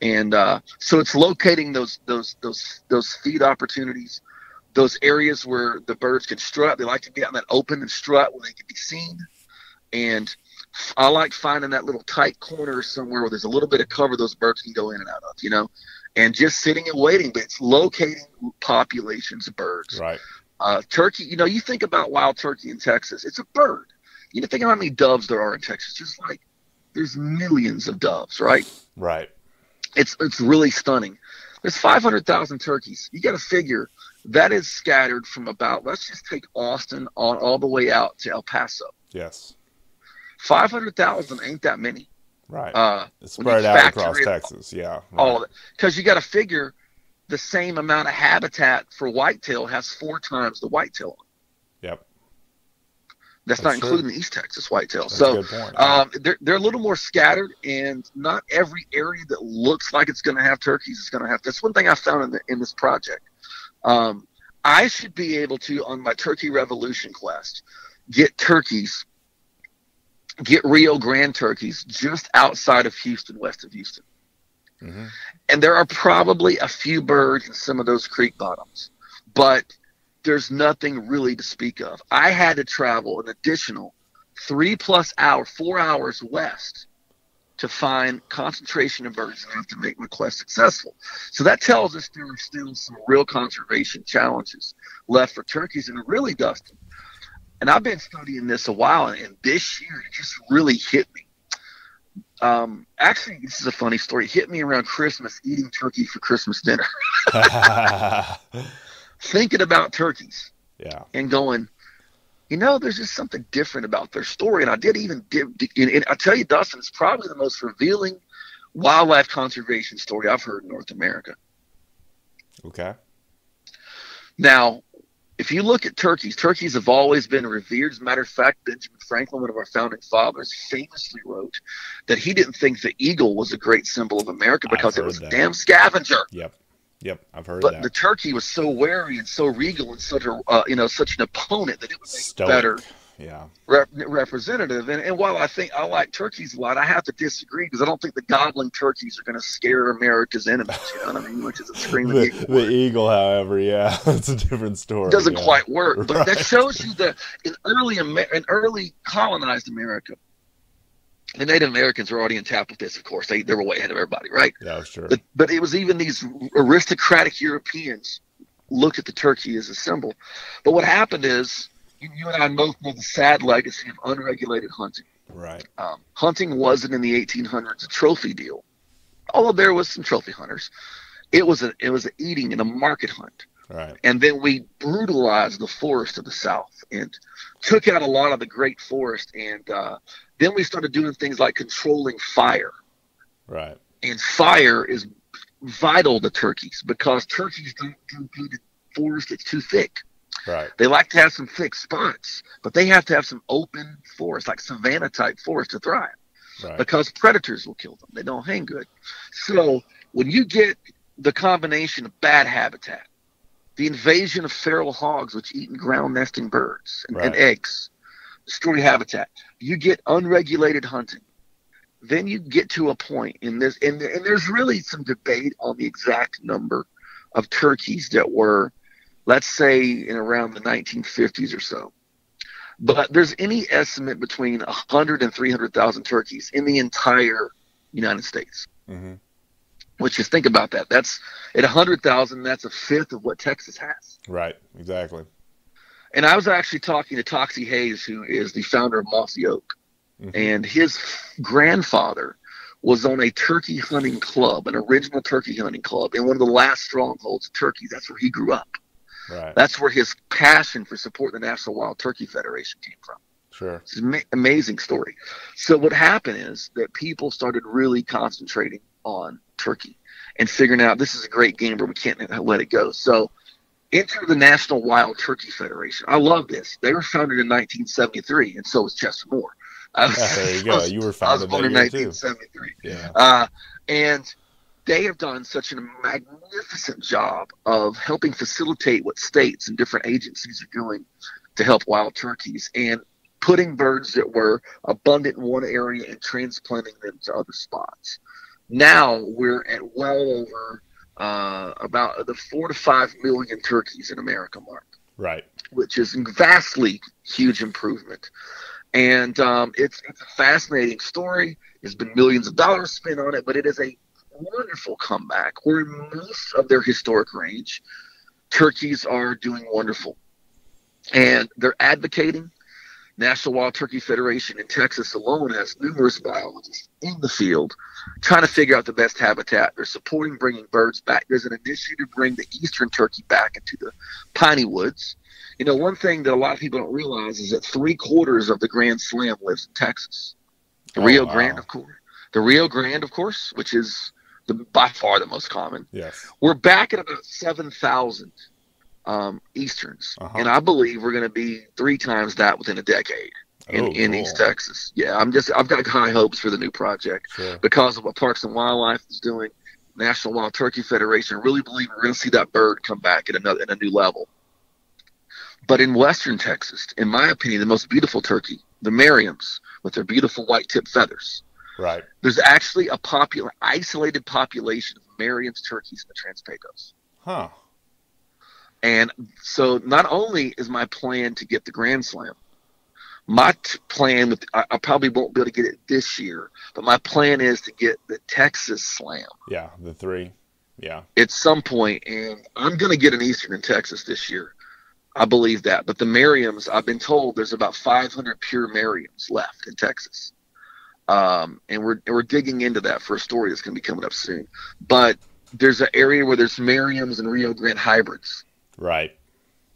and uh, so it's locating those those those those feed opportunities those areas where the birds can strut. They like to be out in that open and strut where they can be seen. And I like finding that little tight corner somewhere where there's a little bit of cover those birds can go in and out of, you know, and just sitting and waiting. But it's locating populations of birds. Right. Uh, turkey, you know, you think about wild turkey in Texas, it's a bird. You know, think how many doves there are in Texas. Just like there's millions of doves, right? Right. It's it's really stunning. There's 500,000 turkeys. You got to figure that is scattered from about let's just take Austin on all the way out to El Paso. Yes. Five hundred thousand ain't that many. Right. Uh, it's spread out across in Texas. Yeah. Right. all of it because you got to figure the same amount of habitat for whitetail has four times the whitetail. Yep. That's, That's not true. including the East Texas whitetail. That's so a good point. um, they're they're a little more scattered, and not every area that looks like it's going to have turkeys is going to have. That's one thing I found in the, in this project. Um, I should be able to on my turkey revolution quest get turkeys, get Rio Grande turkeys just outside of Houston, west of Houston, hmm and there are probably a few birds in some of those creek bottoms, but there's nothing really to speak of. I had to travel an additional three plus hour, four hours west to find concentration of birds enough to make my quest successful. So that tells us there are still some real conservation challenges left for turkeys. And really, Dustin, and I've been studying this a while, and this year it just really hit me. Um, actually, this is a funny story. It hit me around Christmas, eating turkey for Christmas dinner, thinking about turkeys yeah. and going, you know, there's just something different about their story. And I did even, did- and, I tell you, Dustin, it's probably the most revealing wildlife conservation story I've heard in North America. Okay. Now, if you look at turkeys, turkeys have always been revered. As a matter of fact, Benjamin Franklin, one of our founding fathers, famously wrote that he didn't think the eagle was a great symbol of America because it was a damn scavenger. Yep. Yep. I've heard But that. the turkey was so wary and so regal and such a uh, you know such an opponent that it was Stoic. better Yeah. rep- representative. And, and while I think I like turkeys a lot, I have to disagree because I don't think the gobbling turkeys are going to scare America's enemies. You know what I mean? Which is a screaming The, eagle. the eagle, however, yeah, it's a different story. It doesn't yeah. quite work, but that shows you that in early Amer- in early colonized America, the Native Americans were already in tap with this. Of course, they they were way ahead of everybody, right? Yeah, sure. But but it was even these aristocratic Europeans looked at the turkey as a symbol. But what happened is, you, you and I both know the sad legacy of unregulated hunting. Right. Um, hunting wasn't in the 1800s a trophy deal, although there was some trophy hunters. It was a it was an eating and a market hunt, Right. and then we brutalized the forest of the South and took out a lot of the great forest, and uh, then we started doing things like controlling fire Right. and fire is vital to turkeys because turkeys don't do good in forest that's too thick. Right. They like to have some thick spots, but they have to have some open forest, like savanna type forest to thrive Right. because predators will kill them. They don't hang good. So when you get the combination of bad habitat, the invasion of feral hogs, which eat ground nesting birds and, and eggs, destroy habitat, you get unregulated hunting. Then you get to a point in this, and, and there's really some debate on the exact number of turkeys that were, let's say, in around the 1950s or so. But there's any estimate between 100 and 300,000 turkeys in the entire United States. Mm-hmm. Which is think about that. That's at 100,000. That's a fifth of what Texas has. Right. Exactly. And I was actually talking to Toxey Haas, who is the founder of Mossy Oak, mm-hmm. and his grandfather was on a turkey hunting club, an original turkey hunting club, in one of the last strongholds of turkeys. That's where he grew up. Right. That's where his passion for supporting the National Wild Turkey Federation came from. Sure. It's an amazing story. So what happened is that people started really concentrating on turkey and figuring out this is a great game, but we can't let it go. So enter the National Wild Turkey Federation. I love this. They were founded in 1973, and so was Chester Moore. Was, yeah, there you go. You were founded born in 1973. Too. Yeah. Uh, and they have done such a magnificent job of helping facilitate what states and different agencies are doing to help wild turkeys and putting birds that were abundant in one area and transplanting them to other spots. Now we're at well over uh, about the four to five million turkeys in America mark. Right. Which is vastly huge improvement. And um, it's, it's a fascinating story. There's been millions of dollars spent on it, but it is a wonderful comeback. Where most of their historic range, turkeys are doing wonderful. And they're advocating. National Wild Turkey Federation in Texas alone has numerous biologists in the field trying to figure out the best habitat. They're supporting bringing birds back. There's an initiative to bring the eastern turkey back into the piney woods. You know, one thing that a lot of people don't realize is that three quarters of the Grand Slam lives in Texas. The oh, Rio wow. Grande, of course. The Rio Grande, of course, which is the, by far the most common. Yes. We're back at about 7,000 um, Easterns. Uh-huh. And I believe we're going to be three times that within a decade in, oh, in cool. East Texas. Yeah, I'm just, I've got high hopes for the new project sure. because of what Parks and Wildlife is doing. National Wild Turkey Federation really believe we're going to see that bird come back at another at a new level. But in Western Texas, in my opinion, the most beautiful turkey, the Merriams, with their beautiful white tip feathers, Right. There's actually a popular, isolated population of Merriam's turkeys in the Trans Pecos. Huh. And so, not only is my plan to get the Grand Slam, my t- plan with I, I, probably won't be able to get it this year, but my plan is to get the Texas Slam. Yeah, the three. Yeah. At some point, and I'm going to get an Eastern in Texas this year. I believe that. But the Merriams, I've been told there's about 500 pure Merriams left in Texas. Um, and we're we're digging into that for a story that's going to be coming up soon. But there's an area where there's Merriams and Rio Grande hybrids. Right.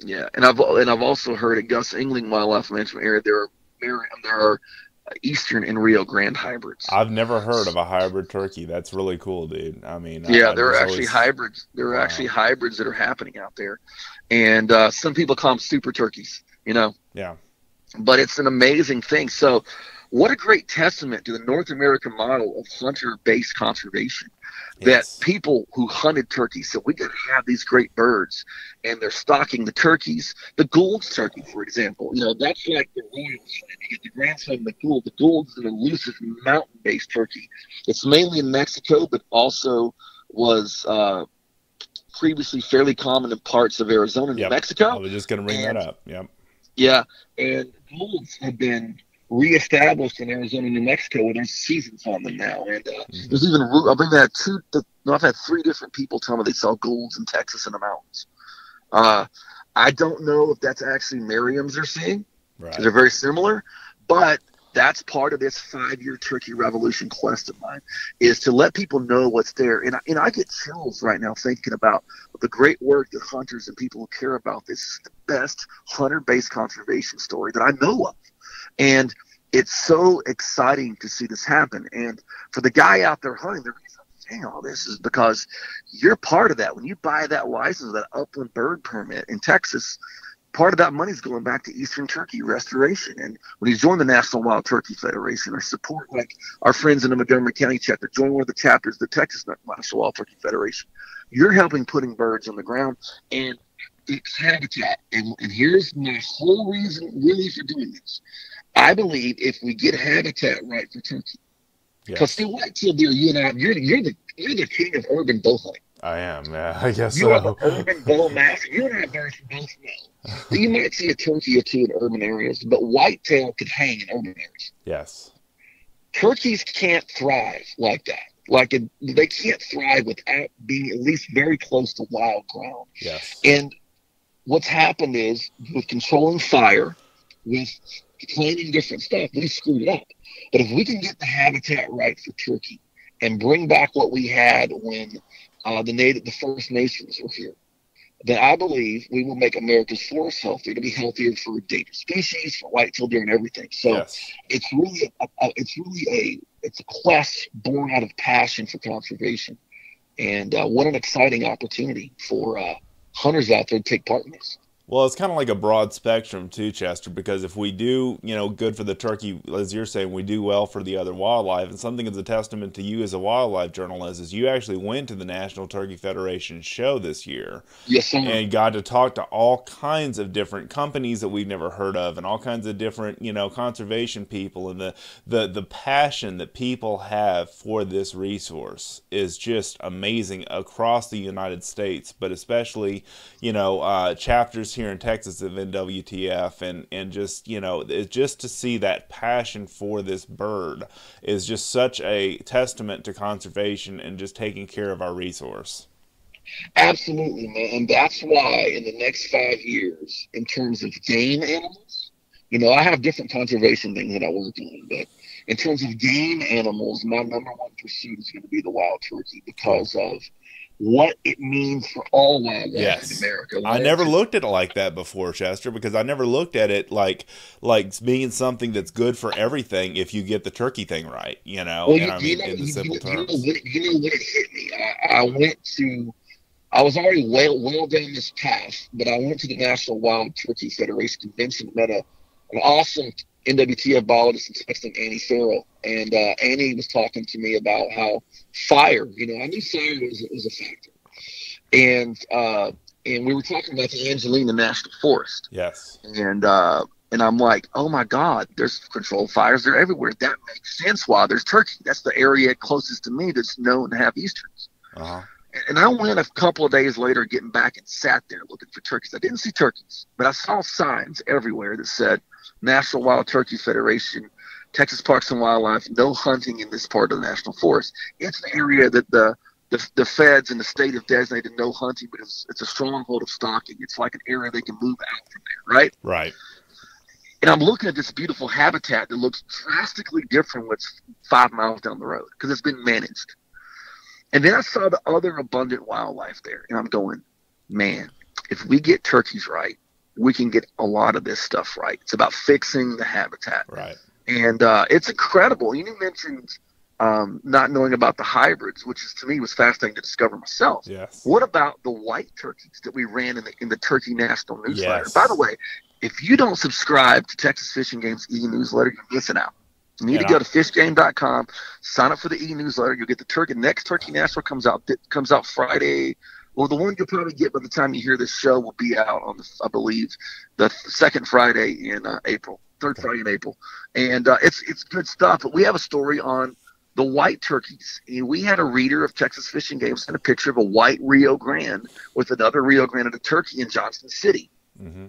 Yeah, and I've and I've also heard at Gus Engeling Wildlife Management Area there are there are Eastern and Rio Grande hybrids. I've never heard of a hybrid turkey. That's really cool, dude. I mean, yeah, I, there are actually always... hybrids. There are wow. actually hybrids that are happening out there, and uh, some people call them super turkeys. You know. Yeah. But it's an amazing thing. So what a great testament to the North American model of hunter based conservation. Yes. That people who hunted turkeys said, we got to have these great birds, and they're stocking the turkeys. The Gould's turkey, for example, you know, that's like the Royals. You get the grandson of the Gould. The Gould's an elusive mountain based turkey. It's mainly in Mexico, but also was uh, previously fairly common in parts of Arizona and yep. Mexico. I was just going to bring and, that up. Yep. Yeah, and Gould's have been reestablished in Arizona, New Mexico, where there's seasons on them now. And uh, mm-hmm. there's even I've been had two. I've had three different people tell me they saw Goulds in Texas in the mountains. Uh, I don't know if that's actually Merriam's they're seeing. Right. They're very similar, but that's part of this five-year turkey revolution quest of mine is to let people know what's there. And I, and I get chills right now thinking about the great work that hunters and people who care about this is the best hunter-based conservation story that I know of. And it's so exciting to see this happen. And for the guy out there hunting, the reason I'm saying all this is because you're part of that. When you buy that license, that upland bird permit in Texas, part of that money is going back to Eastern Turkey restoration. And when you join the National Wild Turkey Federation or support like our friends in the Montgomery County chapter, join one of the chapters the Texas National Wild Turkey Federation, you're helping putting birds on the ground and it's habitat. And, and here's my whole reason really for doing this. I believe if we get habitat right for turkey, because yes. see, white-tailed deer, you and I, you're, you're the you're the king of urban bow hunting. I am. Yeah, I guess You so. have an urban bull mastiff. You and I both both know. So you might see a turkey or two in urban areas, but whitetail could hang in urban areas. yes. Turkeys can't thrive like that. Like it, they can't thrive without being at least very close to wild ground. Yes. And what's happened is with controlling fire, with planting different stuff, we screwed it up. But if we can get the habitat right for turkey and bring back what we had when uh, the native, the First Nations were here, then I believe we will make America's forests healthier. It'll be healthier for endangered species, for white-tailed deer, and everything. So yes. it's really, a, a, it's really a, it's a quest born out of passion for conservation, and uh, what an exciting opportunity for uh, hunters out there to take part in this. Well, it's kind of like a broad spectrum too, Chester, because if we do, you know, good for the turkey, as you're saying, we do well for the other wildlife. And something is a testament to you as a wildlife journalist is you actually went to the National Turkey Federation show this year Yes, sir. and got to talk to all kinds of different companies that we've never heard of and all kinds of different, you know, conservation people and the the the passion that people have for this resource is just amazing across the United States, but especially, you know, uh, chapters here in Texas of NWTF and and just you know just to see that passion for this bird is just such a testament to conservation and just taking care of our resource. Absolutely, man. And that's why in the next five years, in terms of game animals, you know, I have different conservation things that I work on, but in terms of game animals, my number one pursuit is going to be the wild turkey because of what it means for all wildlife Yes. in America. I never looked at it like that before, Chester, because I never looked at it like like being something that's good for everything if you get the turkey thing right, you know. Well, and you, I you mean know, in the you, simple you, you know terms. you know when it hit me. I, I went to, I was already well well down this path, but I went to the National Wild Turkey Federation convention, met a an awesome NWTF biologist and specialist, Annie Farrell, and uh, Annie was talking to me about how fire. You know, I knew fire was, was a factor, and uh, and we were talking about the Angelina National Forest Yes. and uh and I'm like, oh my God, there's controlled fires. They're everywhere. That makes sense. Why there's Turkey. That's the area closest to me that's known to have easterns. Uh-huh. And I went a couple of days later, getting back and sat there looking for turkeys. I didn't see turkeys, but I saw signs everywhere that said National Wild Turkey Federation, Texas Parks and Wildlife, no hunting in this part of the national forest. It's an area that the the, the feds and the state have designated no hunting because it's a stronghold of stalking. It's like an area they can move out from there, right? Right. and I'm looking at this beautiful habitat that looks drastically different what's five miles down the road because it's been managed. And then I saw the other abundant wildlife there, and I'm going, man, if we get turkeys right, we can get a lot of this stuff right. It's about fixing the habitat, Right. and uh, it's incredible. You mentioned um, not knowing about the hybrids, which is to me was fascinating to discover myself. Yes. What about the white turkeys that we ran in the in the Turkey National newsletter? Yes. By the way, if you don't subscribe to Texas Fish and Game's e-newsletter, you're missing out. You need And to go to fishgame.com, sign up for the e-newsletter. You'll get the turkey. Next Turkey National comes out comes out Friday. Well, the one you'll probably get by the time you hear this show will be out on the, I believe, the second Friday in uh, April, third Friday in April, and uh, it's it's good stuff. But we have a story on the white turkeys. And we had a reader of Texas Fish and Game send a picture of a white Rio Grande with another Rio Grande and a turkey in Johnson City. Mm-hmm.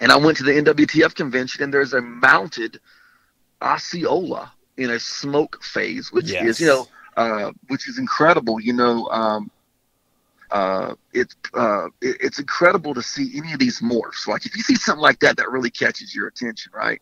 And I went to the NWTF convention, and there's a mounted Osceola in a smoke phase, which Yes. is, you know, uh, which is incredible. You know, um, uh, it's uh, it, it's incredible to see any of these morphs. Like if you see something like that, that really catches your attention, right?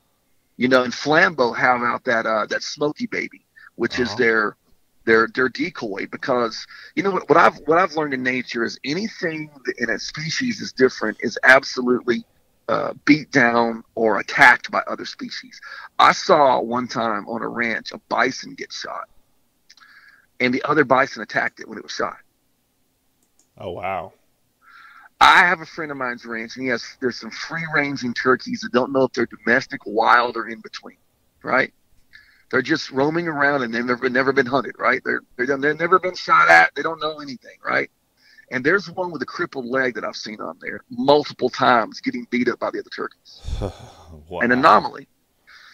You know, and Flambeau have out that uh, that Smoky Baby, which is Uh-huh. their their their decoy because you know what, what I've what I've learned in nature is anything that in a species is different is absolutely uh, beat down or attacked by other species. I saw one time on a ranch a bison get shot, and the other bison attacked it when it was shot. Oh wow. I have a friend of mine's ranch, and he has there's some free ranging turkeys that don't know if they're domestic, wild, or in between, right? They're just roaming around and they've never never been hunted, right? They're they're they've never been shot at. They don't know anything, right? And there's one with a crippled leg that I've seen on there multiple times, getting beat up by the other turkeys. wow. An anomaly.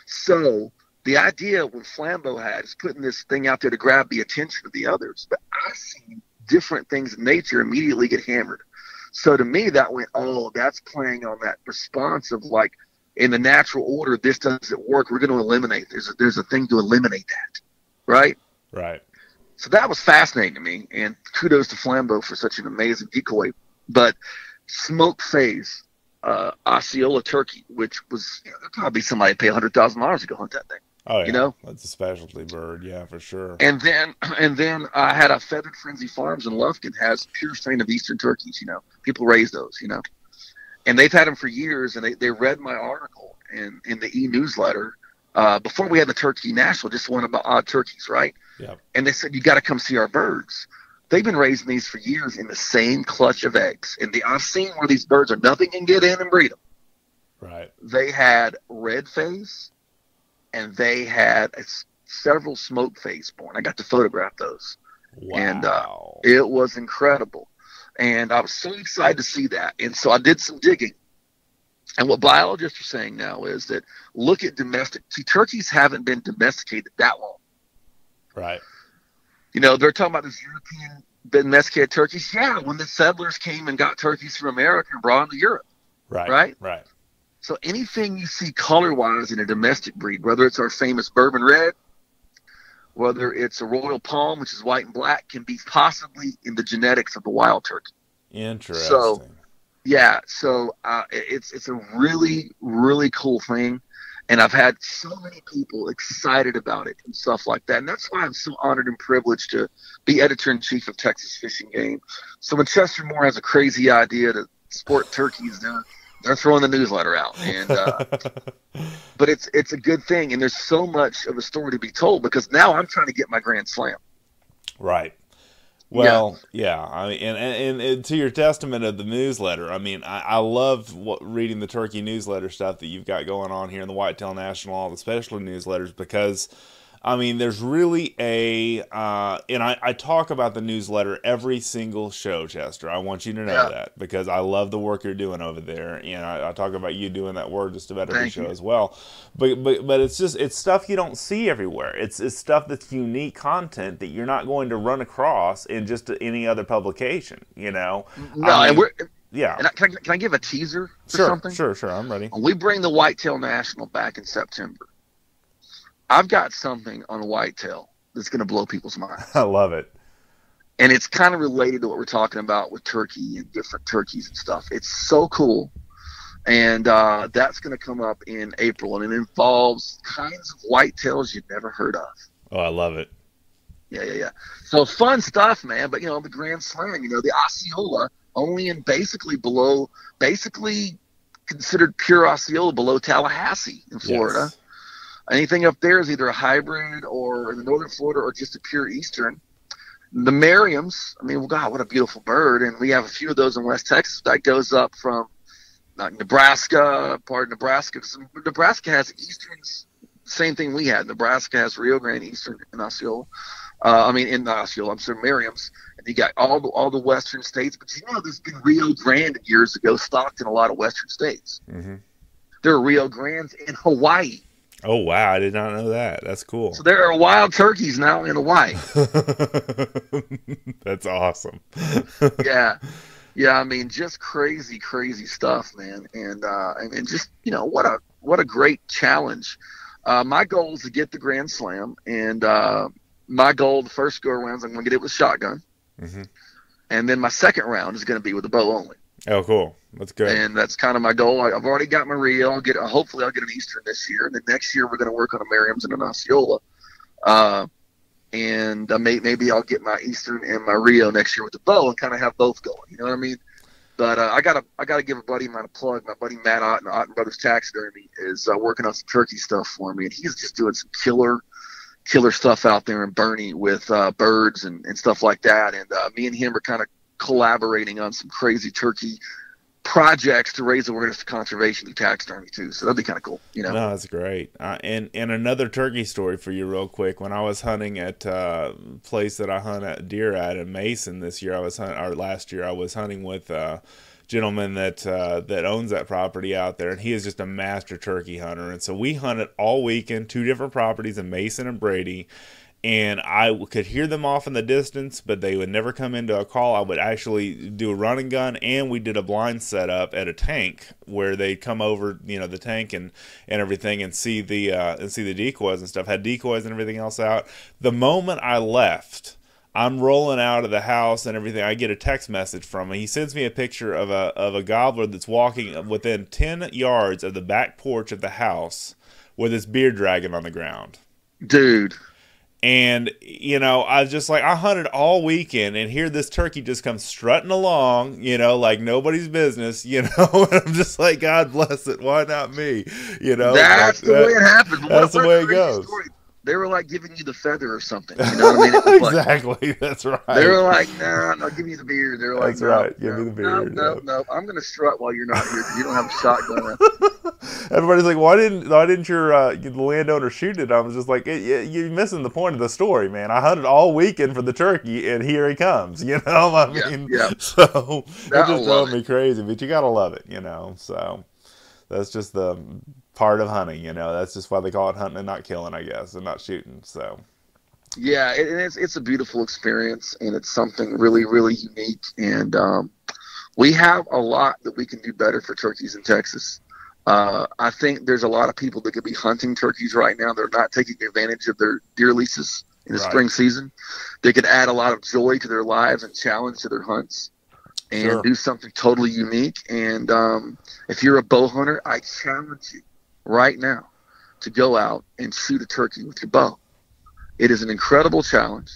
So the idea what Flambeau had is putting this thing out there to grab the attention of the others, but I've seen different things in nature immediately get hammered. So to me, that went, oh, that's playing on that response of like, in the natural order, this doesn't work. We're going to eliminate. There's a, there's a thing to eliminate that, right? Right. So that was fascinating to me, and kudos to Flambeau for such an amazing decoy. But smoke phase, uh, Osceola turkey, which was you know, probably somebody pay hundred thousand dollars to go hunt that thing. Oh, yeah. You know, that's a specialty bird. Yeah, for sure. And then, and then I had a Feathered Frenzy Farms in Lufkin has pure strain of Eastern turkeys. You know, people raise those. You know, and they've had them for years. And they, they read my article in in the e newsletter uh, before we had the Turkey National, just one about odd turkeys, right? Yeah. And they said you got to come see our birds. They've been raising these for years in the same clutch of eggs. And the, I've seen where these birds are nothing can get in and breed them. Right. They had red face, and they had a, several smoke face born. I got to photograph those. Wow. And uh, it was incredible. And I was so excited to see that. And so I did some digging. And what biologists are saying now is that look at domestic. See, turkeys haven't been domesticated that long. right. You know, they're talking about this European domesticated turkeys. Yeah, when the settlers came and got turkeys from America and brought them to Europe. Right. Right? Right. So anything you see color wise in a domestic breed, whether it's our famous bourbon red, whether it's a royal palm, which is white and black, can be possibly in the genetics of the wild turkey. Interesting. So, Yeah, so uh, it's it's a really really cool thing, and I've had so many people excited about it and stuff like that, and that's why I'm so honored and privileged to be editor in chief of Texas Fish and Game. So when Chester Moore has a crazy idea to sport turkeys, they're they're throwing the newsletter out, and uh, but it's it's a good thing, and there's so much of a story to be told because now I'm trying to get my Grand Slam. Right. Well, yeah. I mean, and, and, and to your testament of the newsletter, I mean, I, I love what, reading the turkey newsletter stuff that you've got going on here in the Whitetail National, all the special newsletters, because I mean, there's really a, uh, and I, I talk about the newsletter every single show, Chester. I want you to know Yeah. that because I love the work you're doing over there. And I, I talk about you doing that work just about every Thank show you. as well. But, but, but it's just, it's stuff you don't see everywhere. It's, it's stuff that's unique content that you're not going to run across in just any other publication, you know? No, I and we're yeah. and I, can, I, can I give a teaser for Sure, something? sure, sure. I'm ready. When we bring the Whitetail National back in September, I've got something on whitetail that's going to blow people's minds. I love it. and it's kind of related to what we're talking about with turkey and different turkeys and stuff. It's so cool, and uh, that's going to come up in April, and it involves kinds of whitetails you've never heard of. Oh, I love it. Yeah, yeah, yeah. So fun stuff, man. But you know, the Grand Slam, you know, the Osceola only in basically below, basically considered pure Osceola below Tallahassee in Florida. Yes. Anything up there is either a hybrid or in the northern Florida or just a pure eastern. The Merriams, I mean, well, God, what a beautiful bird. And we have a few of those in West Texas that goes up from uh, Nebraska, part of Nebraska. Nebraska has easterns, same thing we had. Nebraska has Rio Grande Eastern and Osceola. Uh, I mean, in Osceola, I'm sorry, Merriams. And you got all the all the western states. But you know, there's been Rio Grande years ago stocked in a lot of western states. hmm There are Rio Grandes in Hawaii. Oh, wow. I did not know that. That's cool. So there are wild turkeys now in Hawaii. That's awesome. yeah, yeah. I mean, just crazy, crazy stuff, man. And uh, and, and just you know what a what a great challenge. Uh, my goal is to get the Grand Slam, and uh, my goal the first go around is I'm going to get it with shotgun, hmm and then my second round is going to be with a bow only, Oh, cool. That's good. and that's kind of my goal. I, I've already got my Rio. I'll get hopefully I'll get an Eastern this year, and then next year we're going to work on a Merriam's and an Osceola. Uh, and uh, may, maybe I'll get my Eastern and my Rio next year with the bow and kind of have both going. You know what I mean? But uh, I gotta I gotta give a buddy of mine a plug. My buddy Matt Otten, Otten Brothers Taxidermy, is uh, working on some turkey stuff for me, and he's just doing some killer killer stuff out there in Boerne with uh, birds and, and stuff like that. And uh, me and him are kind of collaborating on some crazy turkey projects to raise awareness to conservation through taxidermy too. So that'd be kind of cool. You know? No, that's great. Uh, and and another turkey story for you, real quick. When I was hunting at uh, place that I hunt at deer at in Mason this year, I was hunt or last year I was hunting with a gentleman that uh, that owns that property out there, and he is just a master turkey hunter. And so we hunted all weekend, two different properties in Mason and Brady. And I could hear them off in the distance, but they would never come into a call. I would actually do a running gun, and we did a blind setup at a tank where they'd come over, you know, the tank and and everything, and see the uh, and see the decoys and stuff. Had decoys and everything else out. The moment I left. I'm rolling out of the house and everything. I get a text message from him. He sends me a picture of a of a gobbler that's walking within ten yards of the back porch of the house with his beard dragging on the ground. Dude, and, you know, I was just like, I hunted all weekend, and here this turkey just comes strutting along, you know, like nobody's business, you know. and I'm just like, God bless it. Why not me? You know, that's the that, way it happened. That's the way it goes. Story they were like giving you the feather or something. You know what I mean? exactly. Like, that's right. They were like, "No, no, give me the beard." They're like, "That's no, right. Give no, me the beard." No, no, no, I'm gonna strut while you're not here. You don't have a shotgun. Everybody's like, "Why didn't Why didn't your uh, landowner shoot it?" I was just like, "You're missing the point of the story, man. I hunted all weekend for the turkey, and here he comes." You know, I mean, yeah, yeah. so it just drove me crazy. But you gotta love it, you know. So that's just the part of hunting. You know, that's just why they call it hunting and not killing, I guess, and not shooting. So. Yeah, it, it's it's a beautiful experience, and it's something really really unique. And um, we have a lot that we can do better for turkeys in Texas. Uh, I think there's a lot of people that could be hunting turkeys right now. They're not taking advantage of their deer leases in the right. spring season. They could add a lot of joy to their lives and challenge to their hunts and sure. do something totally unique. And um, if you're a bow hunter, I challenge you right now to go out and shoot a turkey with your bow. It is an incredible challenge.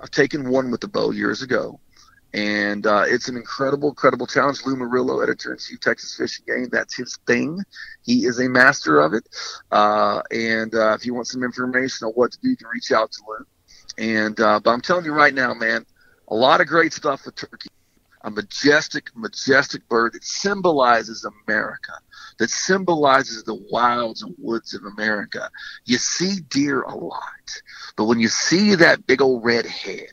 I've taken one with the bow years ago, and uh, it's an incredible, incredible challenge. Lou Marullo, editor in chief, Texas Fish and Game, that's his thing. He is a master of it. Uh, and uh, if you want some information on what to do, you can reach out to Lou. And uh, but I'm telling you right now, man, a lot of great stuff with turkey a majestic, majestic bird that symbolizes America, that symbolizes the wilds and woods of America. You see deer a lot, but when you see that big old red head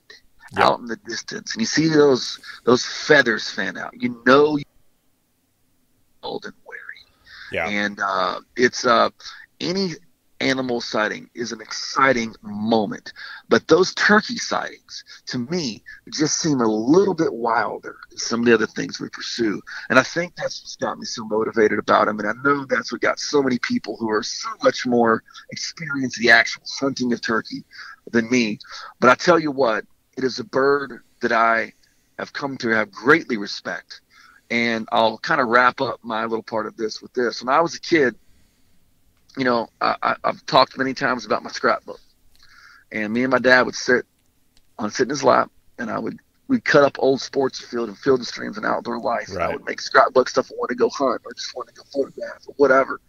yep. out in the distance, and you see those those feathers fan out, you know you're old and wary. Yeah. And uh, it's uh, any animal sighting is an exciting moment. But those turkey sightings, to me, just seem a little bit wilder than some of the other things we pursue. And I think that's what's got me so motivated about them. And I know that's what got so many people who are so much more experienced the actual hunting of turkey than me. But I tell you what, it is a bird that I have come to have greatly respect. And I'll kind of wrap up my little part of this with this. When I was a kid, you know, I, have talked many times about my scrapbook, and me and my dad would sit on sit in his lap, and I would we'd cut up old sports field and field and streams and outdoor life. Right. And I would make scrapbook stuff I want to go hunt or just want to go photograph or whatever.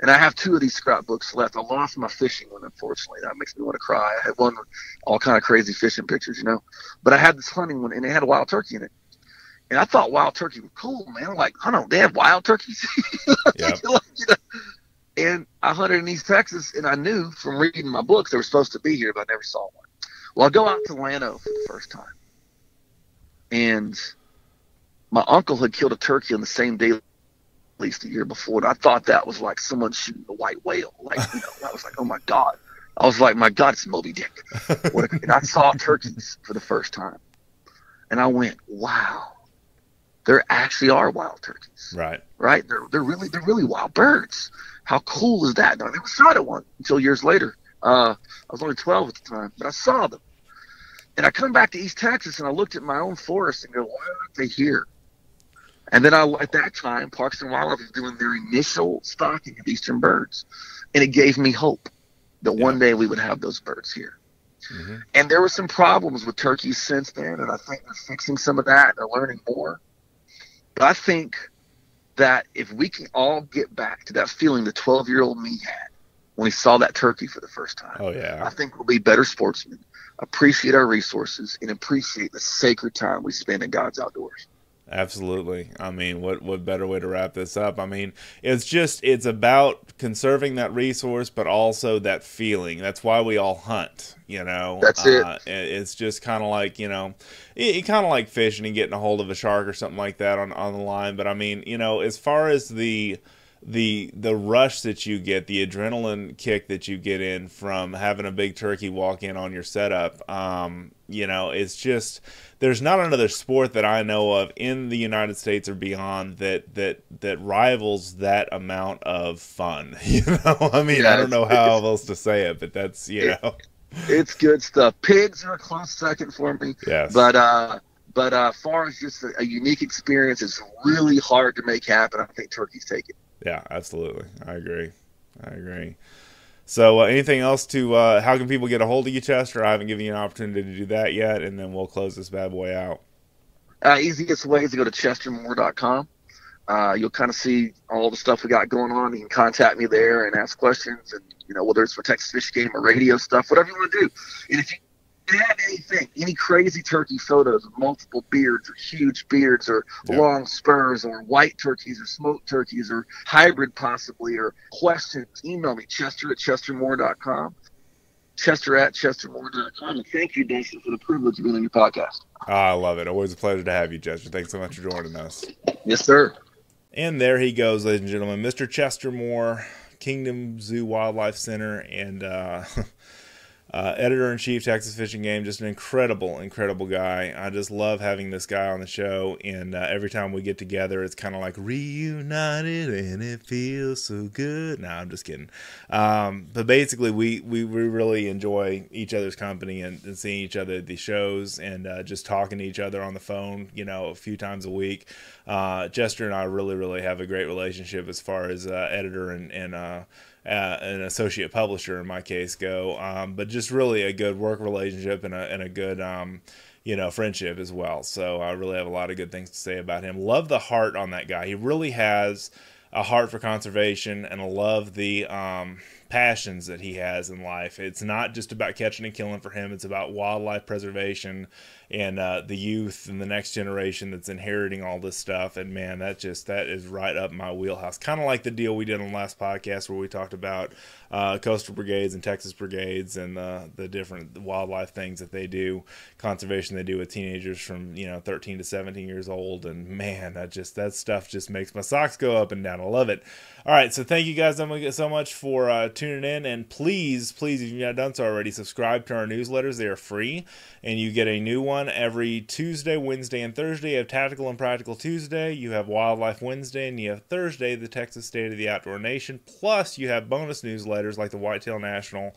And I have two of these scrapbooks left. I lost my fishing one, unfortunately. That makes me want to cry. I had one with all kind of crazy fishing pictures, you know. But I had this hunting one, and it had a wild turkey in it. And I thought wild turkey was cool, man. I'm like, I don't know, they have wild turkeys. yeah. like, you know, and I hunted in East Texas, and I knew from reading my books they were supposed to be here, but I never saw one. Well, I go out to Llano for the first time, and my uncle had killed a turkey on the same day, at least a year before, and I thought that was like someone shooting a white whale. Like, you know, I was like, oh my god. I was like, my god, it's Moby Dick. and I saw turkeys for the first time, and I went, wow, there actually are wild turkeys. Right. Right. They're they're really they're really wild birds. How cool is that? I never shot at one until years later. Uh, I was only 12 at the time, but I saw them. And I come back to East Texas and I looked at my own forest and go, why aren't they here? And then I, at that time, Parks and Wildlife was doing their initial stocking of eastern birds, and it gave me hope that yeah. one day we would have those birds here. Mm-hmm. And there were some problems with turkeys since then, and I think they're fixing some of that. They're learning more. But I think that if we can all get back to that feeling the 12 year old me had when he saw that turkey for the first time, oh yeah, I think we'll be better sportsmen, appreciate our resources, and appreciate the sacred time we spend in God's outdoors. Absolutely. I mean, what what better way to wrap this up? I mean, it's just it's about conserving that resource, but also that feeling. That's why we all hunt. You know, that's it. Uh, it's just kind of like you know, it, it kind of like fishing and getting a hold of a shark or something like that on on the line. But I mean, you know, as far as the the the rush that you get, the adrenaline kick that you get in from having a big turkey walk in on your setup. Um, you know, it's just there's not another sport that I know of in the United States or beyond that that that rivals that amount of fun. You know, I mean, yeah, I don't know how else to say it, but that's you it, know, it's good stuff. Pigs are a close second for me. Yes, but uh, but uh, far as just a, a unique experience, it's really hard to make happen. I think turkeys take it. Yeah, absolutely. I agree. I agree. So, uh, anything else to? Uh, how can people get a hold of you, Chester? I haven't given you an opportunity to do that yet, and then we'll close this bad boy out. Uh, easiest way is to go to chestermoore.com. Uh, you'll kind of see all the stuff we got going on. You can contact me there and ask questions, and you know whether it's for Texas Fish Game or radio stuff, whatever you want to do. And if you have anything, any crazy turkey photos of multiple beards or huge beards or yeah. long spurs or white turkeys or smoked turkeys or hybrid possibly or questions, email me, chester at chestermoore.com. Chester at chestermoore.com. And thank you, Dustin, for the privilege of being on your podcast. Oh, I love it. Always a pleasure to have you, Chester. Thanks so much for joining us. Yes, sir. And there he goes, ladies and gentlemen. Mr. Chester Moore, Kingdom Zoo Wildlife Center, and uh, uh, editor in chief, Texas Fish and Game, just an incredible, incredible guy. I just love having this guy on the show, and uh, every time we get together, it's kind of like reunited, and it feels so good. No, I'm just kidding. Um, but basically, we, we, we really enjoy each other's company and, and seeing each other at these shows, and uh, just talking to each other on the phone, you know, a few times a week. Uh, Chester and I really, really have a great relationship as far as uh, editor and and uh, an associate publisher in my case go, um, but just really a good work relationship and a, and a good, um, you know, friendship as well. So I really have a lot of good things to say about him. Love the heart on that guy. He really has a heart for conservation and I love the um, passions that he has in life. It's not just about catching and killing for him, it's about wildlife preservation and uh, the youth and the next generation that's inheriting all this stuff. And man, that just that is right up my wheelhouse. Kind of like the deal we did on the last podcast where we talked about uh, coastal brigades and Texas brigades and the the different wildlife things that they do, conservation they do with teenagers from you know 13 to 17 years old. And man, that just that stuff just makes my socks go up and down. I love it. All right, so thank you guys so much for uh, tuning in, and please, please, if you've not done so already, subscribe to our newsletters. They are free, and you get a new one every Tuesday, Wednesday, and Thursday. You have Tactical and Practical Tuesday, you have Wildlife Wednesday, and you have Thursday, the Texas State of the Outdoor Nation. Plus, you have bonus newsletters like the Whitetail National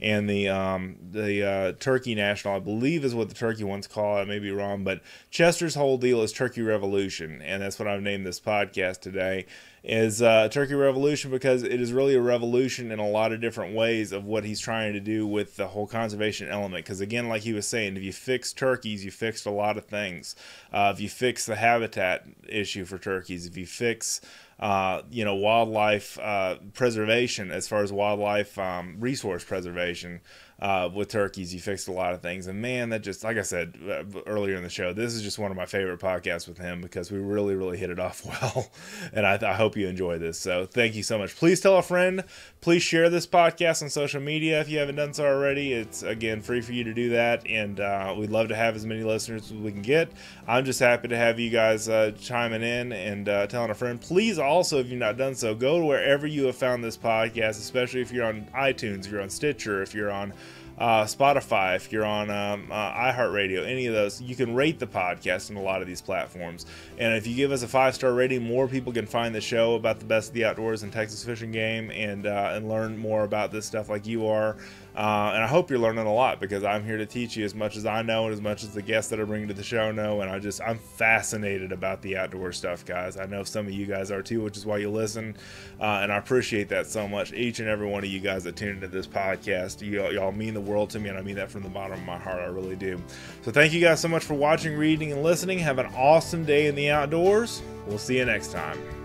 and the um, the uh, Turkey National, I believe, is what the Turkey one's called. I may be wrong, but Chester's whole deal is Turkey Revolution, and that's what I've named this podcast today is uh, Turkey Revolution because it is really a revolution in a lot of different ways of what he's trying to do with the whole conservation element. Because again, like he was saying, if you fix turkeys, you fixed a lot of things. Uh, if you fix the habitat issue for turkeys, if you fix uh, you know, wildlife uh, preservation as far as wildlife um, resource preservation uh, with turkeys. You fixed a lot of things, and man, that just like I said uh, earlier in the show, this is just one of my favorite podcasts with him because we really, really hit it off well, and I, I hope you enjoy this. So thank you so much. Please tell a friend. Please share this podcast on social media if you haven't done so already. It's again free for you to do that, and uh, we'd love to have as many listeners as we can get. I'm just happy to have you guys uh, chiming in and uh, telling a friend. Please also, if you've not done so, go to wherever you have found this podcast, especially if you're on iTunes, if you're on Stitcher, if you're on uh, Spotify, if you're on um, uh, iHeartRadio, any of those, you can rate the podcast in a lot of these platforms. And if you give us a five star rating, more people can find the show about the best of the outdoors and Texas Fish and Game and uh, and learn more about this stuff like you are. Uh, and I hope you're learning a lot because I'm here to teach you as much as I know and as much as the guests that I bring to the show know. And I just, I'm fascinated about the outdoor stuff, guys. I know some of you guys are too, which is why you listen. Uh, and I appreciate that so much. Each and every one of you guys that tune into this podcast, you, y'all mean the world to me. And I mean that from the bottom of my heart. I really do. So thank you guys so much for watching, reading, and listening. Have an awesome day in the outdoors. We'll see you next time.